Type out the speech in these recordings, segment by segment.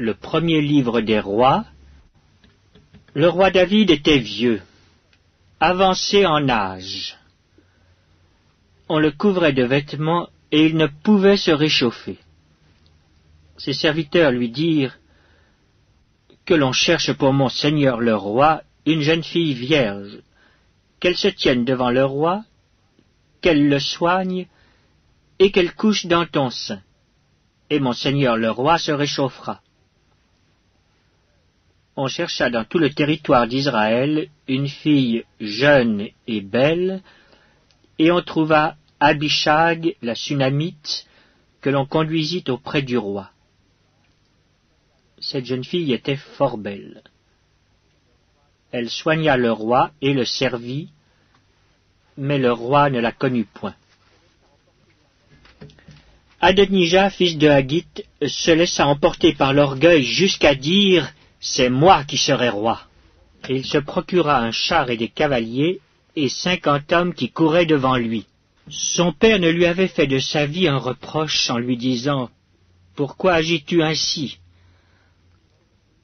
Le premier livre des rois. Le roi David était vieux, avancé en âge. On le couvrait de vêtements et il ne pouvait se réchauffer. Ses serviteurs lui dirent que l'on cherche pour mon seigneur le roi une jeune fille vierge, qu'elle se tienne devant le roi, qu'elle le soigne, et qu'elle couche dans ton sein, et mon seigneur le roi se réchauffera. On chercha dans tout le territoire d'Israël une fille jeune et belle, et on trouva Abishag la Sunamite, que l'on conduisit auprès du roi. Cette jeune fille était fort belle. Elle soigna le roi et le servit, mais le roi ne la connut point. Adonijah, fils de Haggith, se laissa emporter par l'orgueil jusqu'à dire C'est moi qui serai roi. Il se procura un char et des cavaliers et cinquante hommes qui couraient devant lui. Son père ne lui avait fait de sa vie un reproche en lui disant Pourquoi agis-tu ainsi?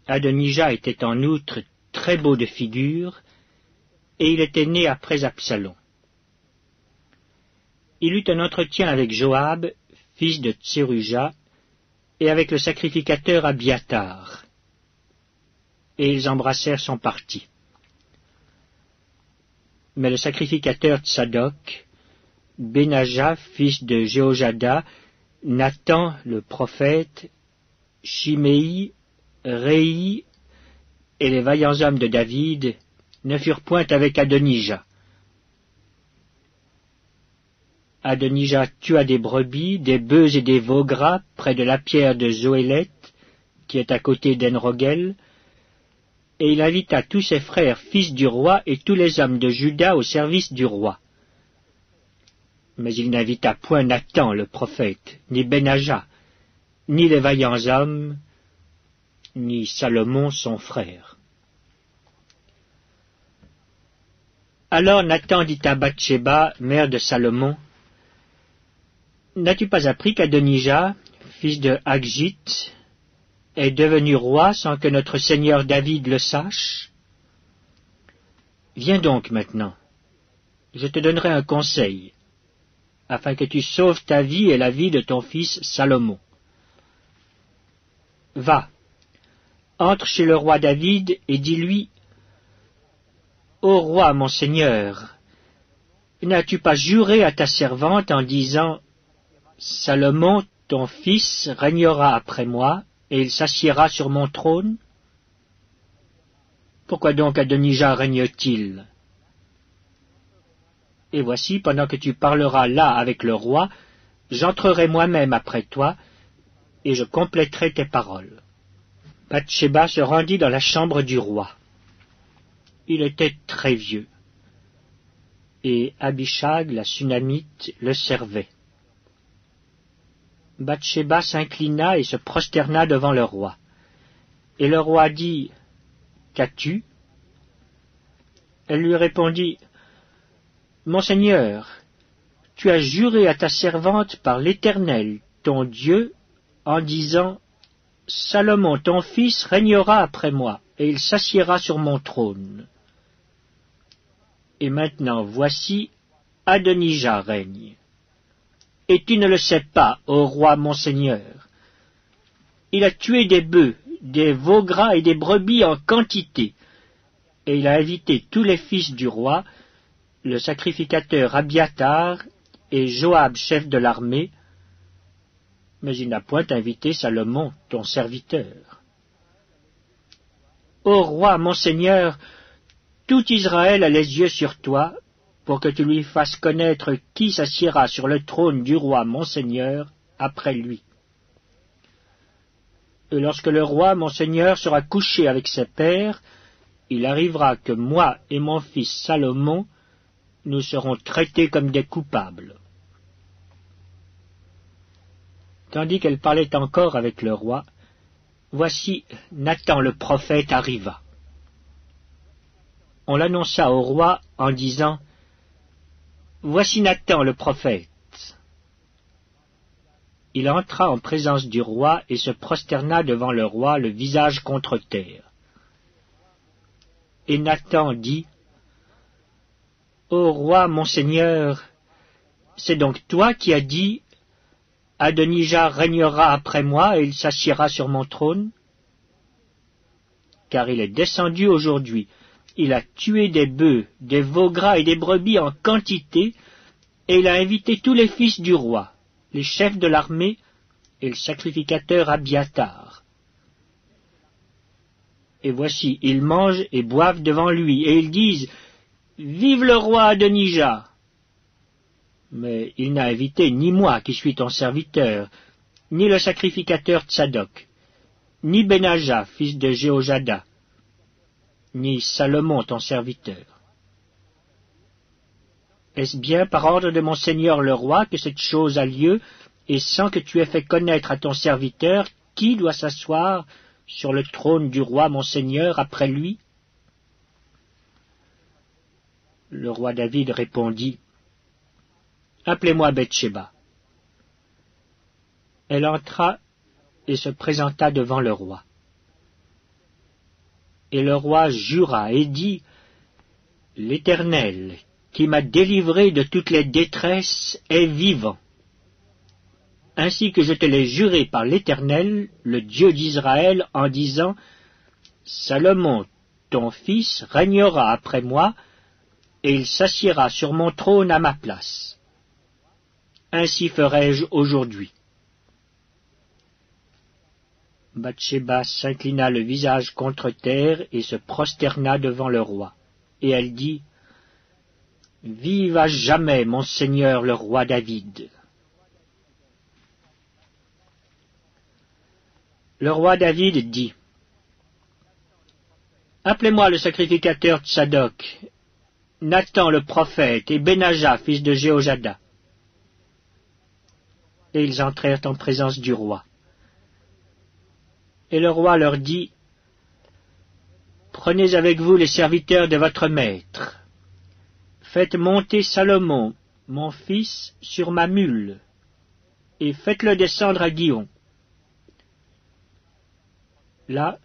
Adonijah était en outre très beau de figure, et il était né après Absalom. Il eut un entretien avec Joab, fils de Tseruja, et avec le sacrificateur Abiatar, et ils embrassèrent son parti. Mais le sacrificateur Tsadok, Benaja, fils de Jéhojada, Nathan le prophète, Shimei, Réi et les vaillants hommes de David ne furent point avec Adonijah. Adonijah tua des brebis, des bœufs et des veaux gras près de la pierre de Zoélet, qui est à côté d'Enrogel, et il invita tous ses frères, fils du roi, et tous les hommes de Juda au service du roi. Mais il n'invita point Nathan le prophète, ni Benaja, ni les vaillants hommes, ni Salomon son frère. Alors Nathan dit à Bathsheba, mère de Salomon, N'as-tu pas appris qu'Adonijah, fils de Agit, est devenu roi sans que notre Seigneur David le sache? Viens donc maintenant, je te donnerai un conseil, afin que tu sauves ta vie et la vie de ton fils Salomon. Va, entre chez le roi David et dis-lui Ô roi, mon seigneur, n'as-tu pas juré à ta servante en disant Salomon, ton fils, régnera après moi, et il s'assiera sur mon trône Pourquoi donc Adonijah règne-t-il? Et voici, pendant que tu parleras là avec le roi, j'entrerai moi-même après toi, et je compléterai tes paroles. Bathsheba se rendit dans la chambre du roi. Il était très vieux, et Abishag, la Sunamite, le servait. Bathsheba s'inclina et se prosterna devant le roi. Et le roi dit, Qu'as-tu? Elle lui répondit, Monseigneur, tu as juré à ta servante par l'Éternel, ton Dieu, en disant, Salomon ton fils régnera après moi, et il s'assiera sur mon trône. Et maintenant voici, Adonijah règne. Et tu ne le sais pas, ô roi mon seigneur. Il a tué des bœufs, des veaux gras et des brebis en quantité, et il a invité tous les fils du roi, le sacrificateur Abiatar et Joab chef de l'armée, mais il n'a point invité Salomon, ton serviteur. Ô roi, mon Seigneur, tout Israël a les yeux sur toi, pour que tu lui fasses connaître qui s'assiera sur le trône du roi, mon Seigneur, après lui. Et lorsque le roi, mon Seigneur, sera couché avec ses pères, il arrivera que moi et mon fils Salomon, nous serons traités comme des coupables. Tandis qu'elle parlait encore avec le roi, voici Nathan le prophète arriva. On l'annonça au roi en disant Voici Nathan le prophète. il entra en présence du roi et se prosterna devant le roi, le visage contre terre. Et Nathan dit, Ô roi, mon seigneur, c'est donc toi qui as dit, Adonijah régnera après moi et il s'assiera sur mon trône? Car il est descendu aujourd'hui, il a tué des bœufs, des veaux gras et des brebis en quantité, et il a invité tous les fils du roi, les chefs de l'armée et le sacrificateur Abiatar. Et voici, ils mangent et boivent devant lui, et ils disent, Vive le roi Adonijah Mais il n'a invité ni moi qui suis ton serviteur, ni le sacrificateur Tzadok, ni Benaja, fils de Jéhojada, ni Salomon ton serviteur. Est-ce bien par ordre de mon seigneur le roi que cette chose a lieu, et sans que tu aies fait connaître à ton serviteur qui doit s'asseoir sur le trône du roi mon seigneur après lui? Le roi David répondit, Appelez-moi Bethsheba. Elle entra et se présenta devant le roi. Et le roi jura et dit, L'Éternel, qui m'a délivré de toutes les détresses, est vivant. Ainsi que je te l'ai juré par l'Éternel, le Dieu d'Israël, en disant, Salomon, ton fils, régnera après moi, et il s'assiera sur mon trône à ma place. Ainsi ferai-je aujourd'hui. Bathsheba s'inclina le visage contre terre et se prosterna devant le roi. Et elle dit, Vive à jamais mon Seigneur le roi David. Le roi David dit, Appelez-moi le sacrificateur Tsadok, Nathan le prophète et Benaja, fils de Jéhojada. Et ils entrèrent en présence du roi. Et le roi leur dit, Prenez avec vous les serviteurs de votre maître. Faites monter Salomon, mon fils, sur ma mule, et faites-le descendre à Guillon. Là,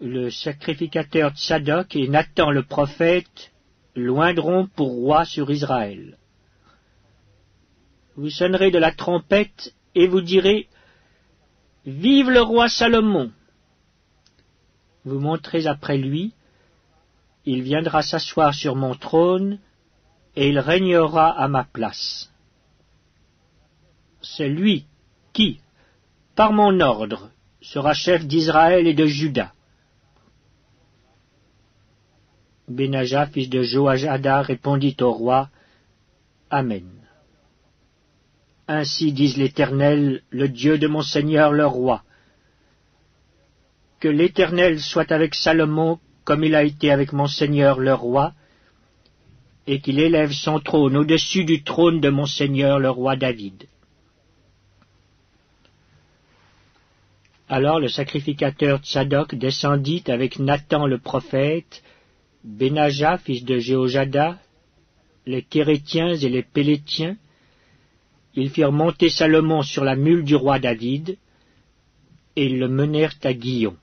le sacrificateur Tsadok et Nathan le prophète loindront pour roi sur Israël. Vous sonnerez de la trompette et vous direz Vive le roi Salomon Vous montrez après lui, il viendra s'asseoir sur mon trône, et il régnera à ma place. C'est lui qui, par mon ordre, sera chef d'Israël et de Juda. Benaja, fils de Joachada, répondit au roi, Amen. Ainsi disent l'Éternel, le Dieu de mon Seigneur le roi. Que l'Éternel soit avec Salomon comme il a été avec mon Seigneur le roi, et qu'il élève son trône au-dessus du trône de mon Seigneur le roi David. Alors le sacrificateur Tsadok descendit avec Nathan le prophète, Benaja, fils de Jéhojada, les Kérétiens et les Pélétiens, ils firent monter Salomon sur la mule du roi David, et ils le menèrent à Guillon.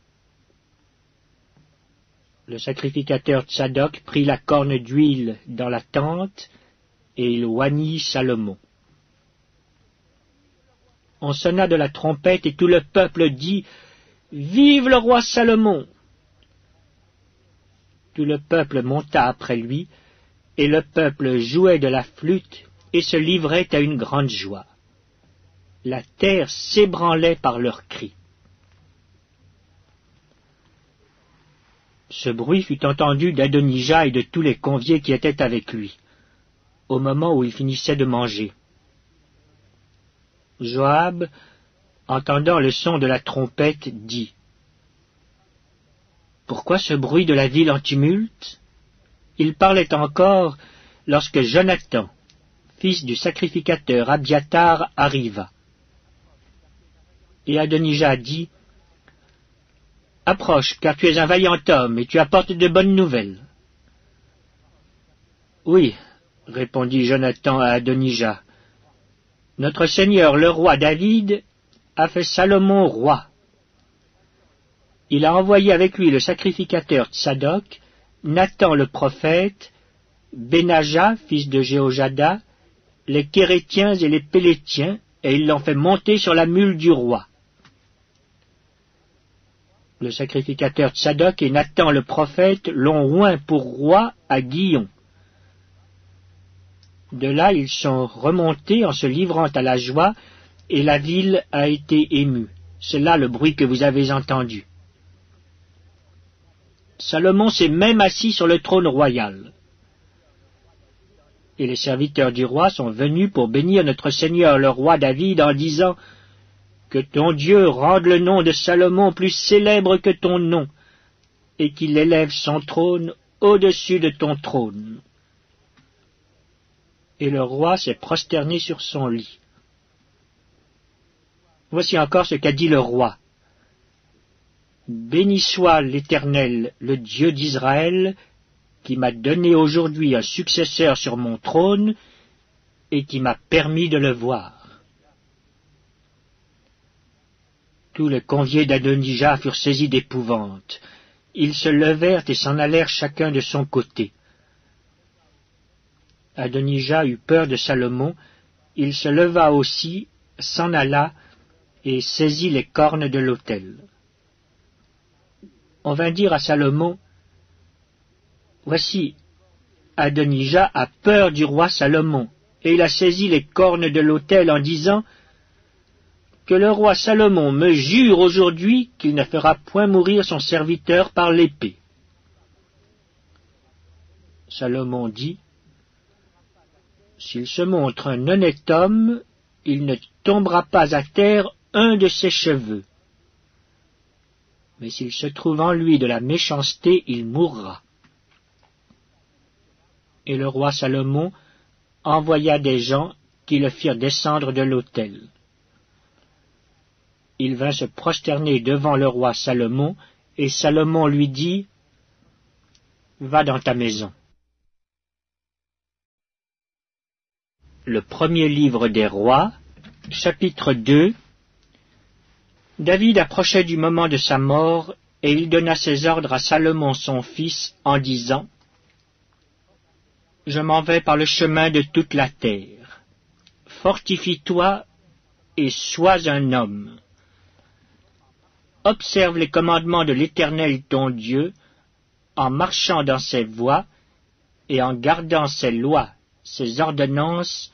Le sacrificateur Tsadok prit la corne d'huile dans la tente, et il oignit Salomon. On sonna de la trompette, et tout le peuple dit Vive le roi Salomon Tout le peuple monta après lui, et le peuple jouait de la flûte et se livraient à une grande joie. La terre s'ébranlait par leurs cris. Ce bruit fut entendu d'Adonijah et de tous les conviés qui étaient avec lui, au moment où il finissait de manger. Joab, entendant le son de la trompette, dit Pourquoi ce bruit de la ville en tumulte? Il parlait encore lorsque Jonathan, fils du sacrificateur Abiatar, arriva. Et Adonijah dit, Approche, car tu es un vaillant homme, et tu apportes de bonnes nouvelles. Oui, répondit Jonathan à Adonijah, Notre Seigneur le roi David a fait Salomon roi. Il a envoyé avec lui le sacrificateur Tsadok, Nathan le prophète, Benaja, fils de Jéhojada, les Kérétiens et les Pélétiens, et il l'ont fait monter sur la mule du roi. Le sacrificateur Tsadok et Nathan le prophète l'ont oint pour roi à Guillon. De là ils sont remontés en se livrant à la joie, et la ville a été émue. C'est là le bruit que vous avez entendu. Salomon s'est même assis sur le trône royal. Et les serviteurs du roi sont venus pour bénir notre Seigneur le roi David en disant Que ton Dieu rende le nom de Salomon plus célèbre que ton nom, et qu'il élève son trône au-dessus de ton trône. Et le roi s'est prosterné sur son lit. Voici encore ce qu'a dit le roi. Béni soit l'Éternel, le Dieu d'Israël, qui m'a donné aujourd'hui un successeur sur mon trône et qui m'a permis de le voir. Tous les conviés d'Adonijah furent saisis d'épouvante. Ils se levèrent et s'en allèrent chacun de son côté. Adonijah eut peur de Salomon, il se leva aussi, s'en alla, et saisit les cornes de l'autel on vint dire à Salomon, Voici, Adonijah a peur du roi Salomon, et il a saisi les cornes de l'autel en disant, Que le roi Salomon me jure aujourd'hui qu'il ne fera point mourir son serviteur par l'épée. Salomon dit, S'il se montre un honnête homme, il ne tombera pas à terre un de ses cheveux mais s'il se trouve en lui de la méchanceté, il mourra. Et le roi Salomon envoya des gens qui le firent descendre de l'autel. Il vint se prosterner devant le roi Salomon, et Salomon lui dit, Va dans ta maison. Le premier livre des rois, chapitre 2, David approchait du moment de sa mort, et il donna ses ordres à Salomon son fils, en disant Je m'en vais par le chemin de toute la terre. Fortifie-toi et sois un homme. Observe les commandements de l'Éternel ton Dieu, en marchant dans ses voies et en gardant ses lois, ses ordonnances,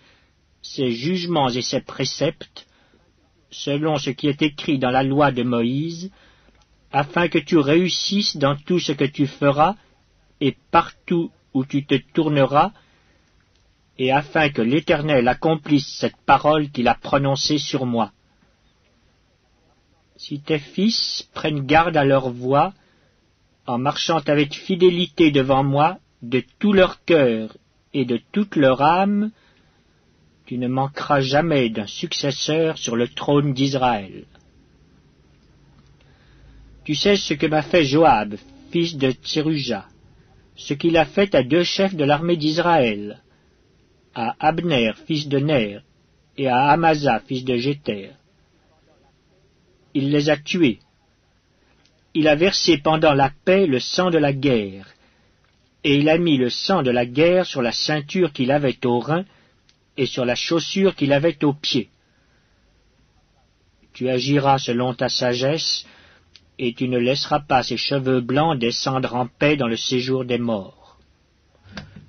ses jugements et ses préceptes, selon ce qui est écrit dans la loi de Moïse, afin que tu réussisses dans tout ce que tu feras et partout où tu te tourneras, et afin que l'Éternel accomplisse cette parole qu'il a prononcée sur moi. Si tes fils prennent garde à leur voie, en marchant avec fidélité devant moi, de tout leur cœur et de toute leur âme, tu ne manqueras jamais d'un successeur sur le trône d'Israël. Tu sais ce que m'a fait Joab, fils de Tseruja, ce qu'il a fait à deux chefs de l'armée d'Israël, à Abner, fils de Ner, et à Amasa, fils de Jéter. Il les a tués. Il a versé pendant la paix le sang de la guerre, et il a mis le sang de la guerre sur la ceinture qu'il avait au rein, et sur la chaussure qu'il avait aux pieds. Tu agiras selon ta sagesse, et tu ne laisseras pas ses cheveux blancs descendre en paix dans le séjour des morts.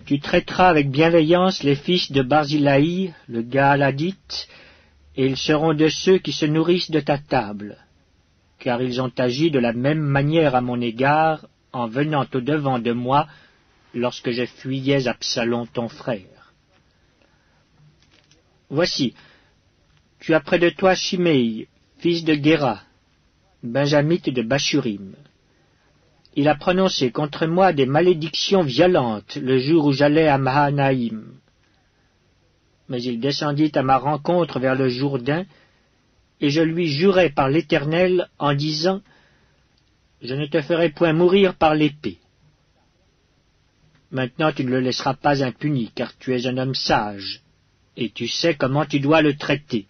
Tu traiteras avec bienveillance les fils de Barzilaï, le Gaaladite, et ils seront de ceux qui se nourrissent de ta table, car ils ont agi de la même manière à mon égard en venant au devant de moi lorsque je fuyais Absalom ton frère. Voici, tu as près de toi Shimei, fils de Guéra, benjamite de Bachurim. Il a prononcé contre moi des malédictions violentes le jour où j'allais à Mahanaïm. Mais il descendit à ma rencontre vers le Jourdain, et je lui jurai par l'Éternel en disant, Je ne te ferai point mourir par l'épée. Maintenant tu ne le laisseras pas impuni, car tu es un homme sage, et tu sais comment tu dois le traiter.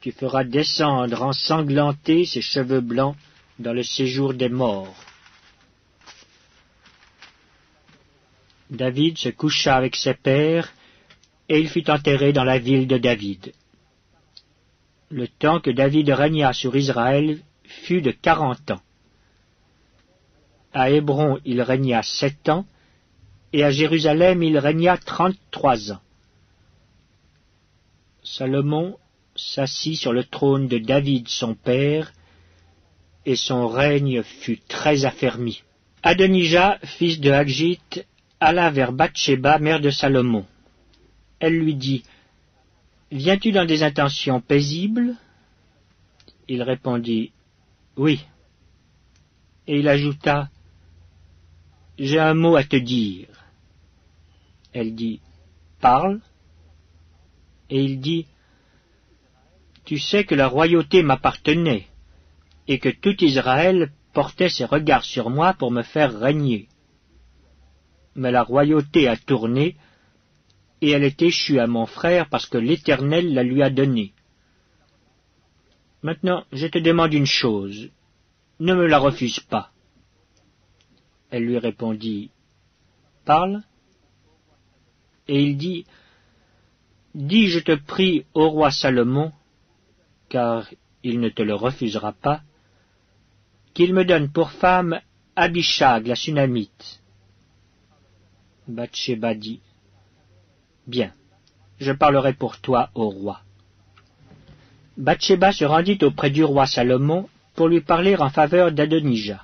Tu feras descendre ensanglanté ses cheveux blancs dans le séjour des morts. David se coucha avec ses pères, et il fut enterré dans la ville de David. Le temps que David régna sur Israël fut de quarante ans. À Hébron il régna sept ans, et à Jérusalem il régna trente-trois ans. Salomon s'assit sur le trône de David son père, et son règne fut très affermi. Adonijah, fils de Hagit, alla vers Bathsheba, mère de Salomon. Elle lui dit, Viens-tu dans des intentions paisibles? Il répondit, Oui. Et il ajouta, J'ai un mot à te dire. Elle dit, Parle. Et il dit, Tu sais que la royauté m'appartenait, et que tout Israël portait ses regards sur moi pour me faire régner mais la royauté a tourné, et elle est échue à mon frère parce que l'Éternel la lui a donnée. Maintenant, je te demande une chose, ne me la refuse pas. Elle lui répondit, Parle. Et il dit, Dis, je te prie, au roi Salomon, car il ne te le refusera pas, qu'il me donne pour femme Abishag la Sunamite, Bathsheba dit, Bien, je parlerai pour toi au roi. Bathsheba se rendit auprès du roi Salomon pour lui parler en faveur d'Adonijah.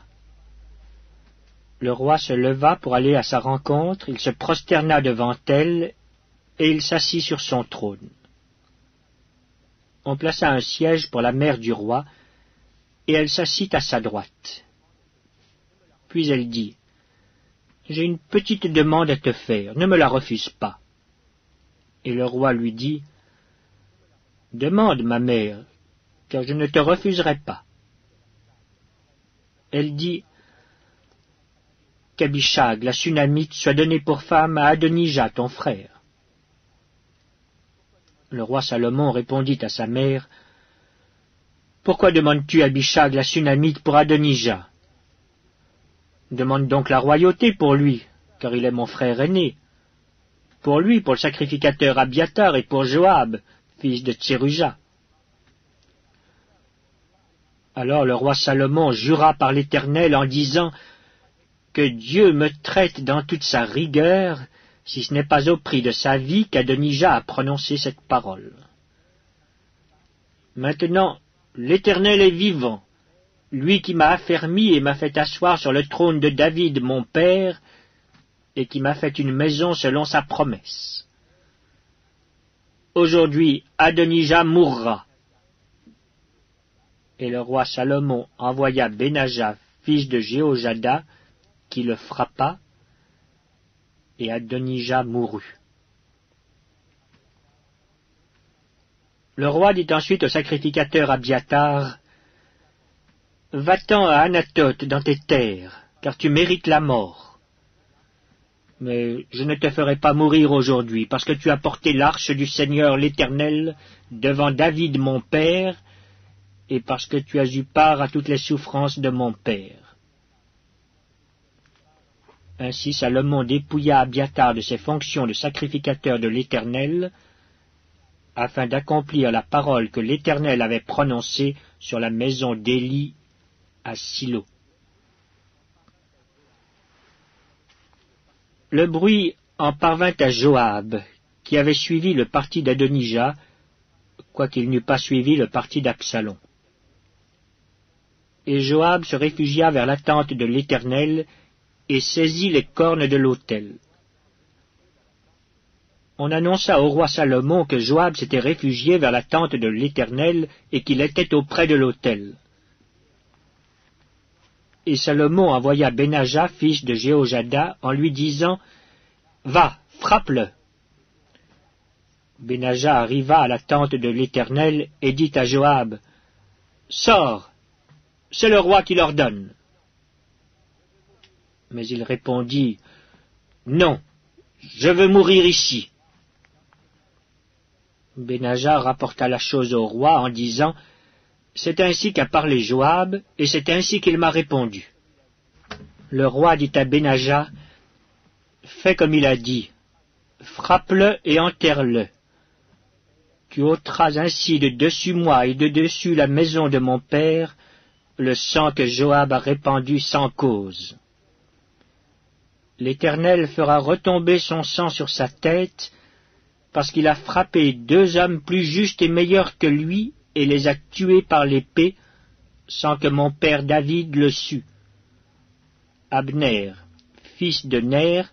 Le roi se leva pour aller à sa rencontre, il se prosterna devant elle, et il s'assit sur son trône. On plaça un siège pour la mère du roi, et elle s'assit à sa droite. Puis elle dit, j'ai une petite demande à te faire, ne me la refuse pas. Et le roi lui dit, Demande, ma mère, car je ne te refuserai pas. Elle dit, Qu'Abishag, la Sunamite, soit donnée pour femme à Adonijah, ton frère. Le roi Salomon répondit à sa mère, Pourquoi demandes-tu Abishag, la Sunamite, pour Adonijah? Demande donc la royauté pour lui, car il est mon frère aîné. Pour lui, pour le sacrificateur Abiatar et pour Joab, fils de Tseruja. Alors le roi Salomon jura par l'Éternel en disant Que Dieu me traite dans toute sa rigueur, si ce n'est pas au prix de sa vie qu'Adonijah a prononcé cette parole. Maintenant, l'Éternel est vivant, lui qui m'a affermi et m'a fait asseoir sur le trône de David mon père, et qui m'a fait une maison selon sa promesse. Aujourd'hui, Adonijah mourra. Et le roi Salomon envoya Benaja, fils de Jéhojada, qui le frappa, et Adonijah mourut. Le roi dit ensuite au sacrificateur Abiatar, Va-t'en à Anatote dans tes terres, car tu mérites la mort. Mais je ne te ferai pas mourir aujourd'hui, parce que tu as porté l'arche du Seigneur l'Éternel devant David mon père, et parce que tu as eu part à toutes les souffrances de mon père. Ainsi Salomon dépouilla Abiatar de ses fonctions de sacrificateur de l'Éternel, afin d'accomplir la parole que l'Éternel avait prononcée sur la maison d'Élie à Silo. Le bruit en parvint à Joab, qui avait suivi le parti d'Adonijah, quoiqu'il n'eût pas suivi le parti d'Absalom. Et Joab se réfugia vers la tente de l'Éternel et saisit les cornes de l'autel. On annonça au roi Salomon que Joab s'était réfugié vers la tente de l'Éternel et qu'il était auprès de l'autel. Et Salomon envoya Benaja, fils de Jéhojada, en lui disant Va, frappe-le. Benaja arriva à la tente de l'Éternel et dit à Joab Sors, c'est le roi qui l'ordonne. Mais il répondit Non, je veux mourir ici. Benaja rapporta la chose au roi en disant C'est ainsi qu'a parlé Joab, et c'est ainsi qu'il m'a répondu. Le roi dit à Benaja Fais comme il a dit, frappe-le et enterre-le. Tu ôteras ainsi de dessus moi et de dessus la maison de mon père le sang que Joab a répandu sans cause. L'Éternel fera retomber son sang sur sa tête, parce qu'il a frappé deux hommes plus justes et meilleurs que lui, et les a tués par l'épée, sans que mon père David le sût. Abner, fils de Ner,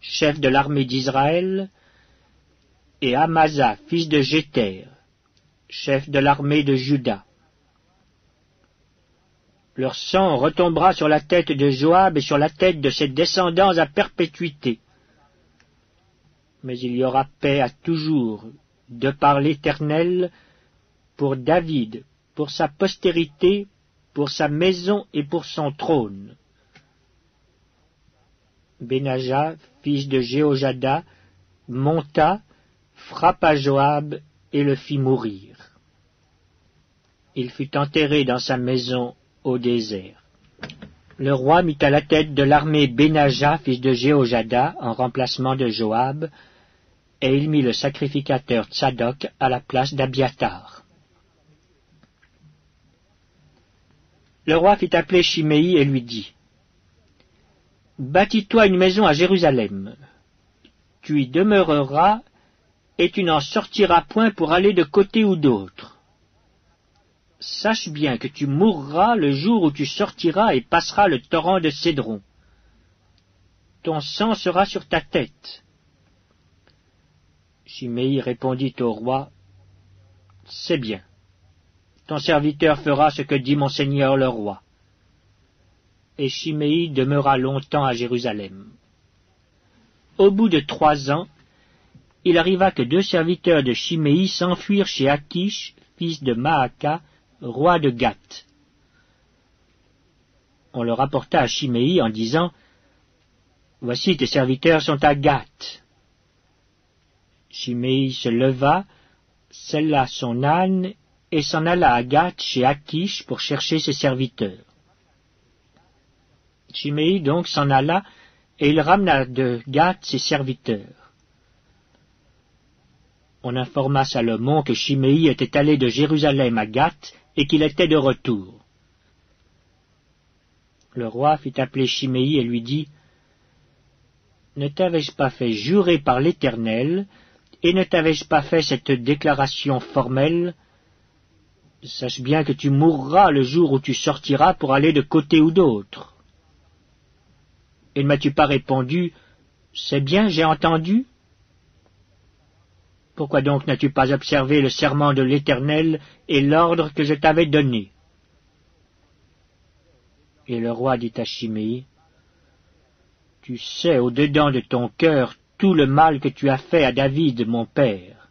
chef de l'armée d'Israël, et Amasa, fils de Jéter, chef de l'armée de Juda. Leur sang retombera sur la tête de Joab et sur la tête de ses descendants à perpétuité. Mais il y aura paix à toujours, de par l'Éternel, pour David, pour sa postérité, pour sa maison et pour son trône. Benaja, fils de Jéhojada, monta, frappa Joab et le fit mourir. Il fut enterré dans sa maison au désert. Le roi mit à la tête de l'armée Benaja, fils de Jéhojada, en remplacement de Joab, et il mit le sacrificateur Tzadok à la place d'Abiatar. Le roi fit appeler Chiméi et lui dit Bâtis-toi une maison à Jérusalem. Tu y demeureras, et tu n'en sortiras point pour aller de côté ou d'autre sache bien que tu mourras le jour où tu sortiras et passeras le torrent de Cédron. Ton sang sera sur ta tête. Chiméi répondit au roi, C'est bien. Ton serviteur fera ce que dit mon seigneur le roi. Et Chiméi demeura longtemps à Jérusalem. Au bout de trois ans, il arriva que deux serviteurs de Chiméi s'enfuirent chez Akish, fils de Maaka, roi de Gath. On le rapporta à Chiméi en disant Voici tes serviteurs sont à Gath. Chiméi se leva, sella son âne et s'en alla à Gath chez Akish pour chercher ses serviteurs. Chiméi donc s'en alla et il ramena de Gath ses serviteurs. On informa Salomon que Chiméi était allé de Jérusalem à Gath et qu'il était de retour. Le roi fit appeler Chiméi et lui dit Ne t'avais-je pas fait jurer par l'Éternel, et ne t'avais-je pas fait cette déclaration formelle? Sache bien que tu mourras le jour où tu sortiras pour aller de côté ou d'autre. Et ne m'as-tu pas répondu C'est bien, j'ai entendu? Pourquoi donc n'as-tu pas observé le serment de l'Éternel et l'ordre que je t'avais donné? Et le roi dit à Chiméi, Tu sais au-dedans de ton cœur tout le mal que tu as fait à David, mon père.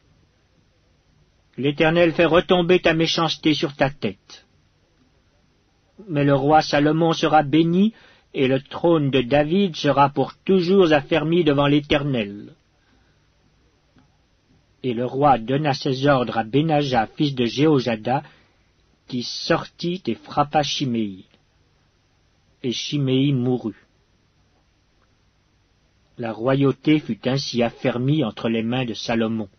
L'Éternel fait retomber ta méchanceté sur ta tête. Mais le roi Salomon sera béni, et le trône de David sera pour toujours affermi devant l'Éternel. Et le roi donna ses ordres à Benaja, fils de Jéhojada, qui sortit et frappa Chiméi. Et Chiméi mourut. La royauté fut ainsi affermie entre les mains de Salomon.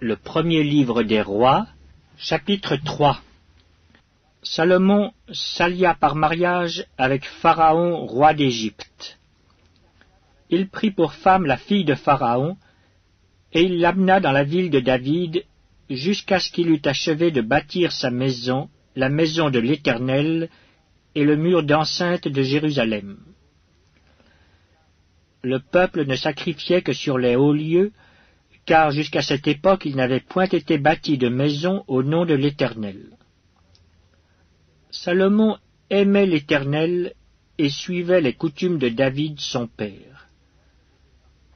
Le premier livre des rois, chapitre 3 Salomon s'allia par mariage avec Pharaon, roi d'Égypte il prit pour femme la fille de Pharaon, et il l'amena dans la ville de David, jusqu'à ce qu'il eût achevé de bâtir sa maison, la maison de l'Éternel, et le mur d'enceinte de Jérusalem. Le peuple ne sacrifiait que sur les hauts lieux, car jusqu'à cette époque il n'avait point été bâti de maison au nom de l'Éternel. Salomon aimait l'Éternel et suivait les coutumes de David son père.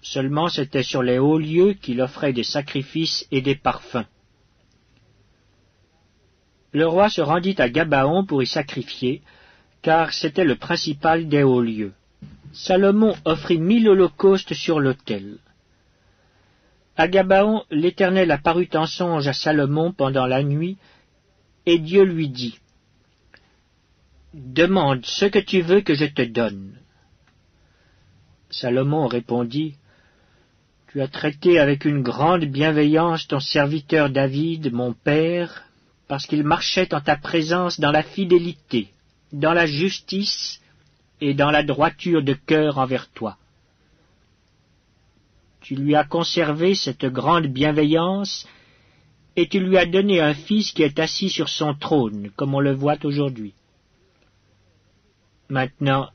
Seulement c'était sur les hauts lieux qu'il offrait des sacrifices et des parfums. Le roi se rendit à Gabaon pour y sacrifier, car c'était le principal des hauts lieux. Salomon offrit mille holocaustes sur l'autel. À Gabaon, l'Éternel apparut en songe à Salomon pendant la nuit, et Dieu lui dit, Demande ce que tu veux que je te donne. Salomon répondit, Tu as traité avec une grande bienveillance ton serviteur David, mon père, parce qu'il marchait en ta présence dans la fidélité, dans la justice et dans la droiture de cœur envers toi tu lui as conservé cette grande bienveillance, et tu lui as donné un fils qui est assis sur son trône, comme on le voit aujourd'hui. Maintenant,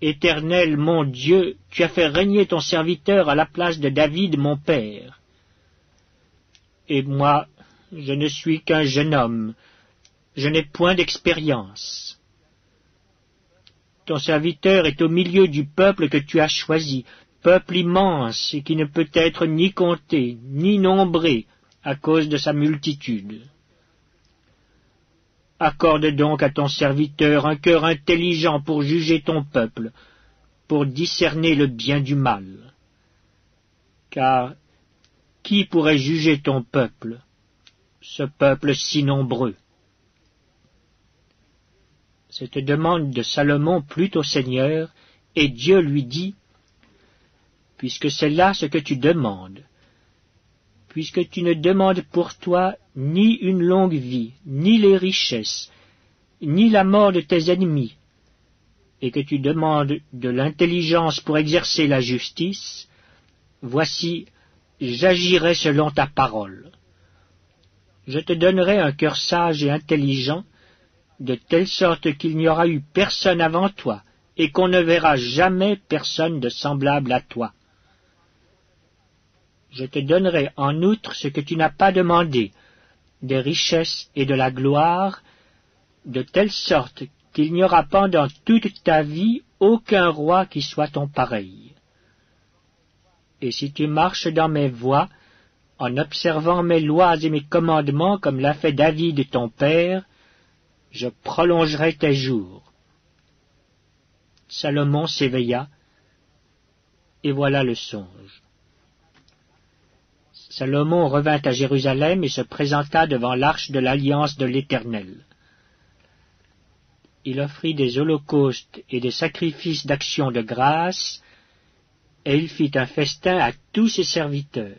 Éternel mon Dieu, tu as fait régner ton serviteur à la place de David mon père. Et moi, je ne suis qu'un jeune homme, je n'ai point d'expérience. Ton serviteur est au milieu du peuple que tu as choisi, peuple immense et qui ne peut être ni compté, ni nombré à cause de sa multitude. Accorde donc à ton serviteur un cœur intelligent pour juger ton peuple, pour discerner le bien du mal. Car qui pourrait juger ton peuple, ce peuple si nombreux? Cette demande de Salomon plut au Seigneur, et Dieu lui dit, puisque c'est là ce que tu demandes, puisque tu ne demandes pour toi ni une longue vie, ni les richesses, ni la mort de tes ennemis, et que tu demandes de l'intelligence pour exercer la justice, voici, j'agirai selon ta parole. Je te donnerai un cœur sage et intelligent, de telle sorte qu'il n'y aura eu personne avant toi, et qu'on ne verra jamais personne de semblable à toi je te donnerai en outre ce que tu n'as pas demandé, des richesses et de la gloire, de telle sorte qu'il n'y aura pendant toute ta vie aucun roi qui soit ton pareil. Et si tu marches dans mes voies, en observant mes lois et mes commandements comme l'a fait David ton père, je prolongerai tes jours. Salomon s'éveilla, et voilà le songe. Salomon revint à Jérusalem et se présenta devant l'arche de l'alliance de l'Éternel. Il offrit des holocaustes et des sacrifices d'action de grâce, et il fit un festin à tous ses serviteurs.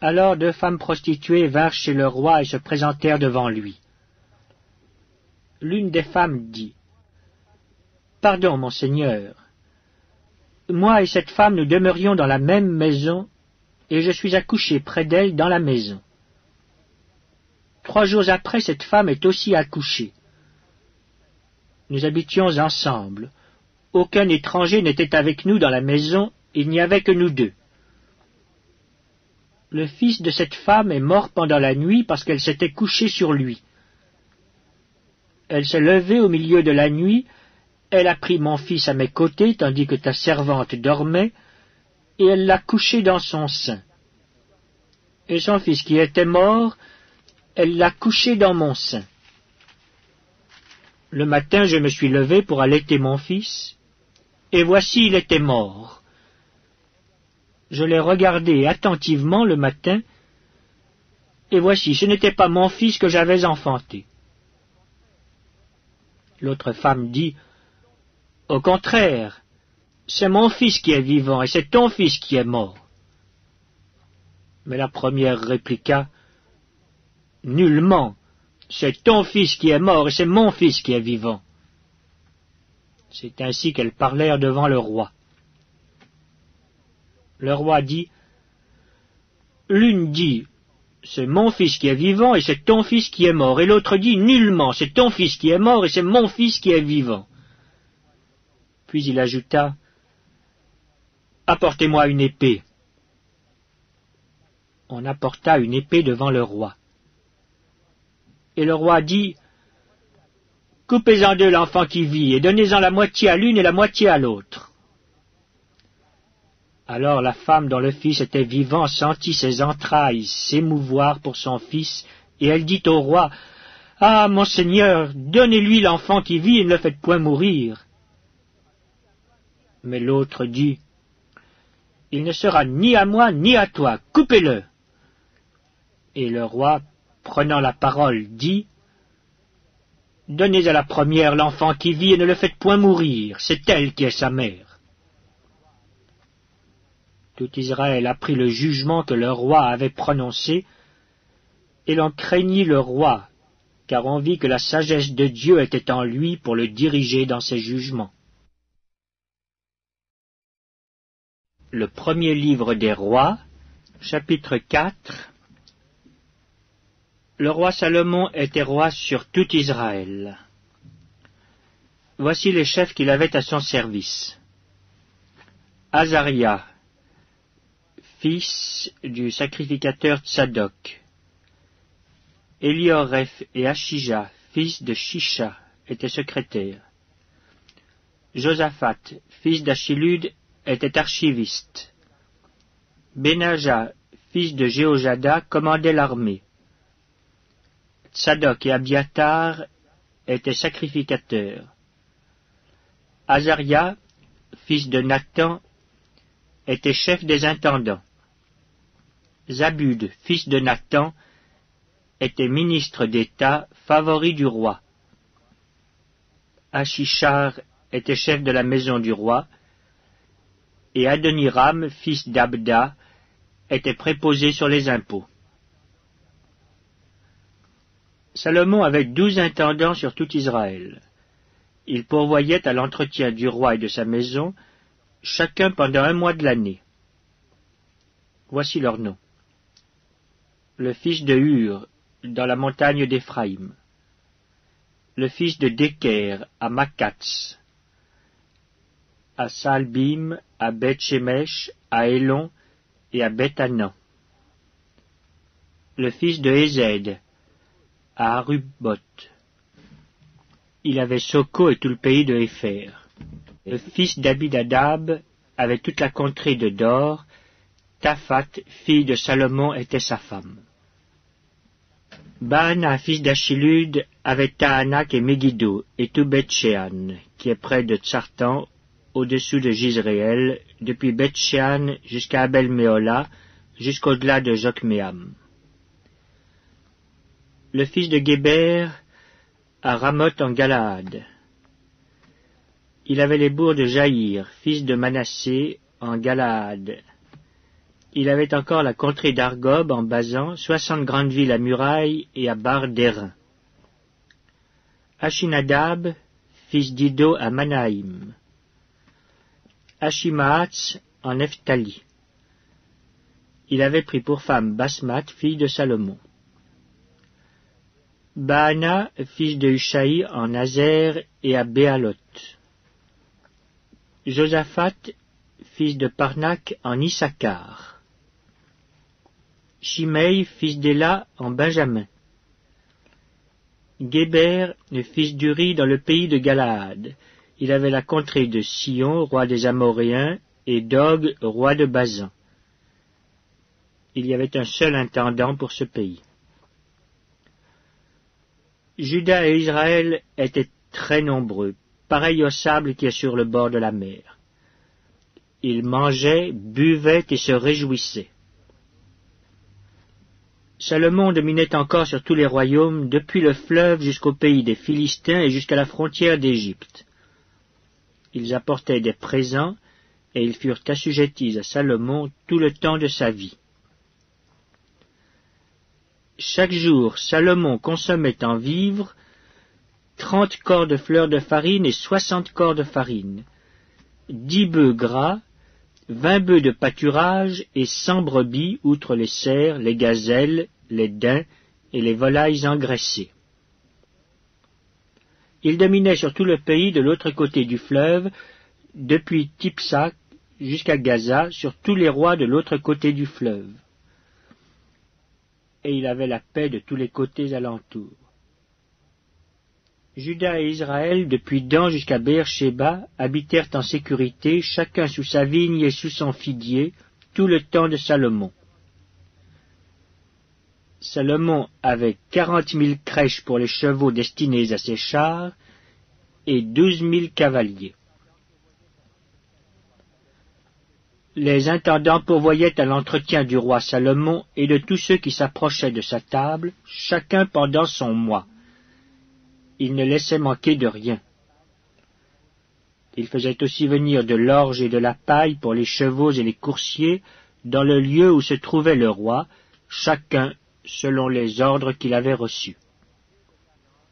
Alors deux femmes prostituées vinrent chez le roi et se présentèrent devant lui. L'une des femmes dit, Pardon, mon Seigneur, moi et cette femme nous demeurions dans la même maison, et je suis accouché près d'elle dans la maison. Trois jours après, cette femme est aussi accouchée. Nous habitions ensemble. Aucun étranger n'était avec nous dans la maison, il n'y avait que nous deux. Le fils de cette femme est mort pendant la nuit parce qu'elle s'était couchée sur lui. Elle s'est levée au milieu de la nuit, elle a pris mon fils à mes côtés tandis que ta servante dormait, et elle l'a couché dans son sein. Et son fils qui était mort, elle l'a couché dans mon sein. Le matin, je me suis levé pour allaiter mon fils, et voici il était mort. Je l'ai regardé attentivement le matin, et voici, ce n'était pas mon fils que j'avais enfanté. L'autre femme dit, Au contraire, c'est mon fils qui est vivant et c'est ton fils qui est mort. Mais la première répliqua, Nullement, c'est ton fils qui est mort et c'est mon fils qui est vivant. C'est ainsi qu'elles parlèrent devant le roi. Le roi dit, L'une dit, c'est mon fils qui est vivant et c'est ton fils qui est mort, et l'autre dit, Nullement, c'est ton fils qui est mort et c'est mon fils qui est vivant. Puis il ajouta, Apportez-moi une épée. On apporta une épée devant le roi. Et le roi dit, Coupez en deux l'enfant qui vit, et donnez-en la moitié à l'une et la moitié à l'autre. Alors la femme dont le fils était vivant sentit ses entrailles s'émouvoir pour son fils, et elle dit au roi, Ah, mon Seigneur, donnez-lui l'enfant qui vit et ne le faites point mourir. Mais l'autre dit, Il ne sera ni à moi ni à toi, coupez-le. Et le roi, prenant la parole, dit Donnez à la première l'enfant qui vit et ne le faites point mourir, c'est elle qui est sa mère. Tout Israël apprit le jugement que le roi avait prononcé, et l'on craignit le roi, car on vit que la sagesse de Dieu était en lui pour le diriger dans ses jugements. Le premier livre des rois, chapitre 4 Le roi Salomon était roi sur tout Israël. Voici les chefs qu'il avait à son service. Azaria, fils du sacrificateur Tsadok. Elioref et Achija, fils de Shisha, étaient secrétaires. Josaphat, fils d'Achilud, était archiviste. Benaja, fils de Jéhojada, commandait l'armée. Tsadok et Abiatar étaient sacrificateurs. Azaria, fils de Nathan, était chef des intendants. Zabud, fils de Nathan, était ministre d'État, favori du roi. Achishar était chef de la maison du roi, et Adoniram, fils d'Abda, était préposé sur les impôts. Salomon avait douze intendants sur tout Israël. Il pourvoyait à l'entretien du roi et de sa maison, chacun pendant un mois de l'année. Voici leurs noms. Le fils de Hur, dans la montagne d'Éphraïm. Le fils de Deker à Makatz, à Salbim, à Beth-Shemesh, à Elon et à Beth-Anan. Le fils de Ezed à Arubot. Il avait Soko et tout le pays de Hépher. Le fils d'Abidadab avait toute la contrée de Dor. Tafat, fille de Salomon, était sa femme. Baana, fils d'Achilud, avait Tahanak et Megiddo, et tout Beth-Shean, qui est près de Tsartan, au-dessous de Gisraël, depuis Beth-Shean jusqu'à Abel-Méola, jusqu'au-delà de Jokmeam. Le fils de Géber, à Ramoth en Galaad. Il avait les bourgs de Jaïr, fils de Manassé, en Galaad. Il avait encore la contrée d'Argob en Basan, soixante grandes villes à murailles et à barres d'airain. Ashinadab, fils d'Ido à Manaïm. Ashimaatz en Nephtali. Il avait pris pour femme Basmat, fille de Salomon. Baana, fils de Hushaï en Nazer et à Béalot. Josaphat, fils de Parnak en Issachar. Shimei, fils d'Éla, en Benjamin. Géber, fils d'Uri, dans le pays de Galaad. Il avait la contrée de Sion, roi des Amoréens, et Dog, roi de Bazan. Il y avait un seul intendant pour ce pays. Judas et Israël étaient très nombreux, pareils au sable qui est sur le bord de la mer. Ils mangeaient, buvaient et se réjouissaient. Salomon dominait encore sur tous les royaumes, depuis le fleuve jusqu'au pays des Philistins et jusqu'à la frontière d'Égypte. Ils apportaient des présents, et ils furent assujettis à Salomon tout le temps de sa vie. Chaque jour, Salomon consommait en vivres trente corps de fleurs de farine et soixante corps de farine, dix bœufs gras, vingt bœufs de pâturage et cent brebis, outre les cerfs, les gazelles, les daims et les volailles engraissées. Il dominait sur tout le pays de l'autre côté du fleuve, depuis Tipsa jusqu'à Gaza, sur tous les rois de l'autre côté du fleuve. Et il avait la paix de tous les côtés alentours. Judas et Israël, depuis Dan jusqu'à Beersheba, habitèrent en sécurité, chacun sous sa vigne et sous son figuier, tout le temps de Salomon. Salomon avait quarante mille crèches pour les chevaux destinés à ses chars et douze mille cavaliers. les intendants pourvoyaient à l'entretien du roi Salomon et de tous ceux qui s'approchaient de sa table, chacun pendant son mois. Il ne laissait manquer de rien. Il faisait aussi venir de l'orge et de la paille pour les chevaux et les coursiers dans le lieu où se trouvait le roi, chacun selon les ordres qu'il avait reçus.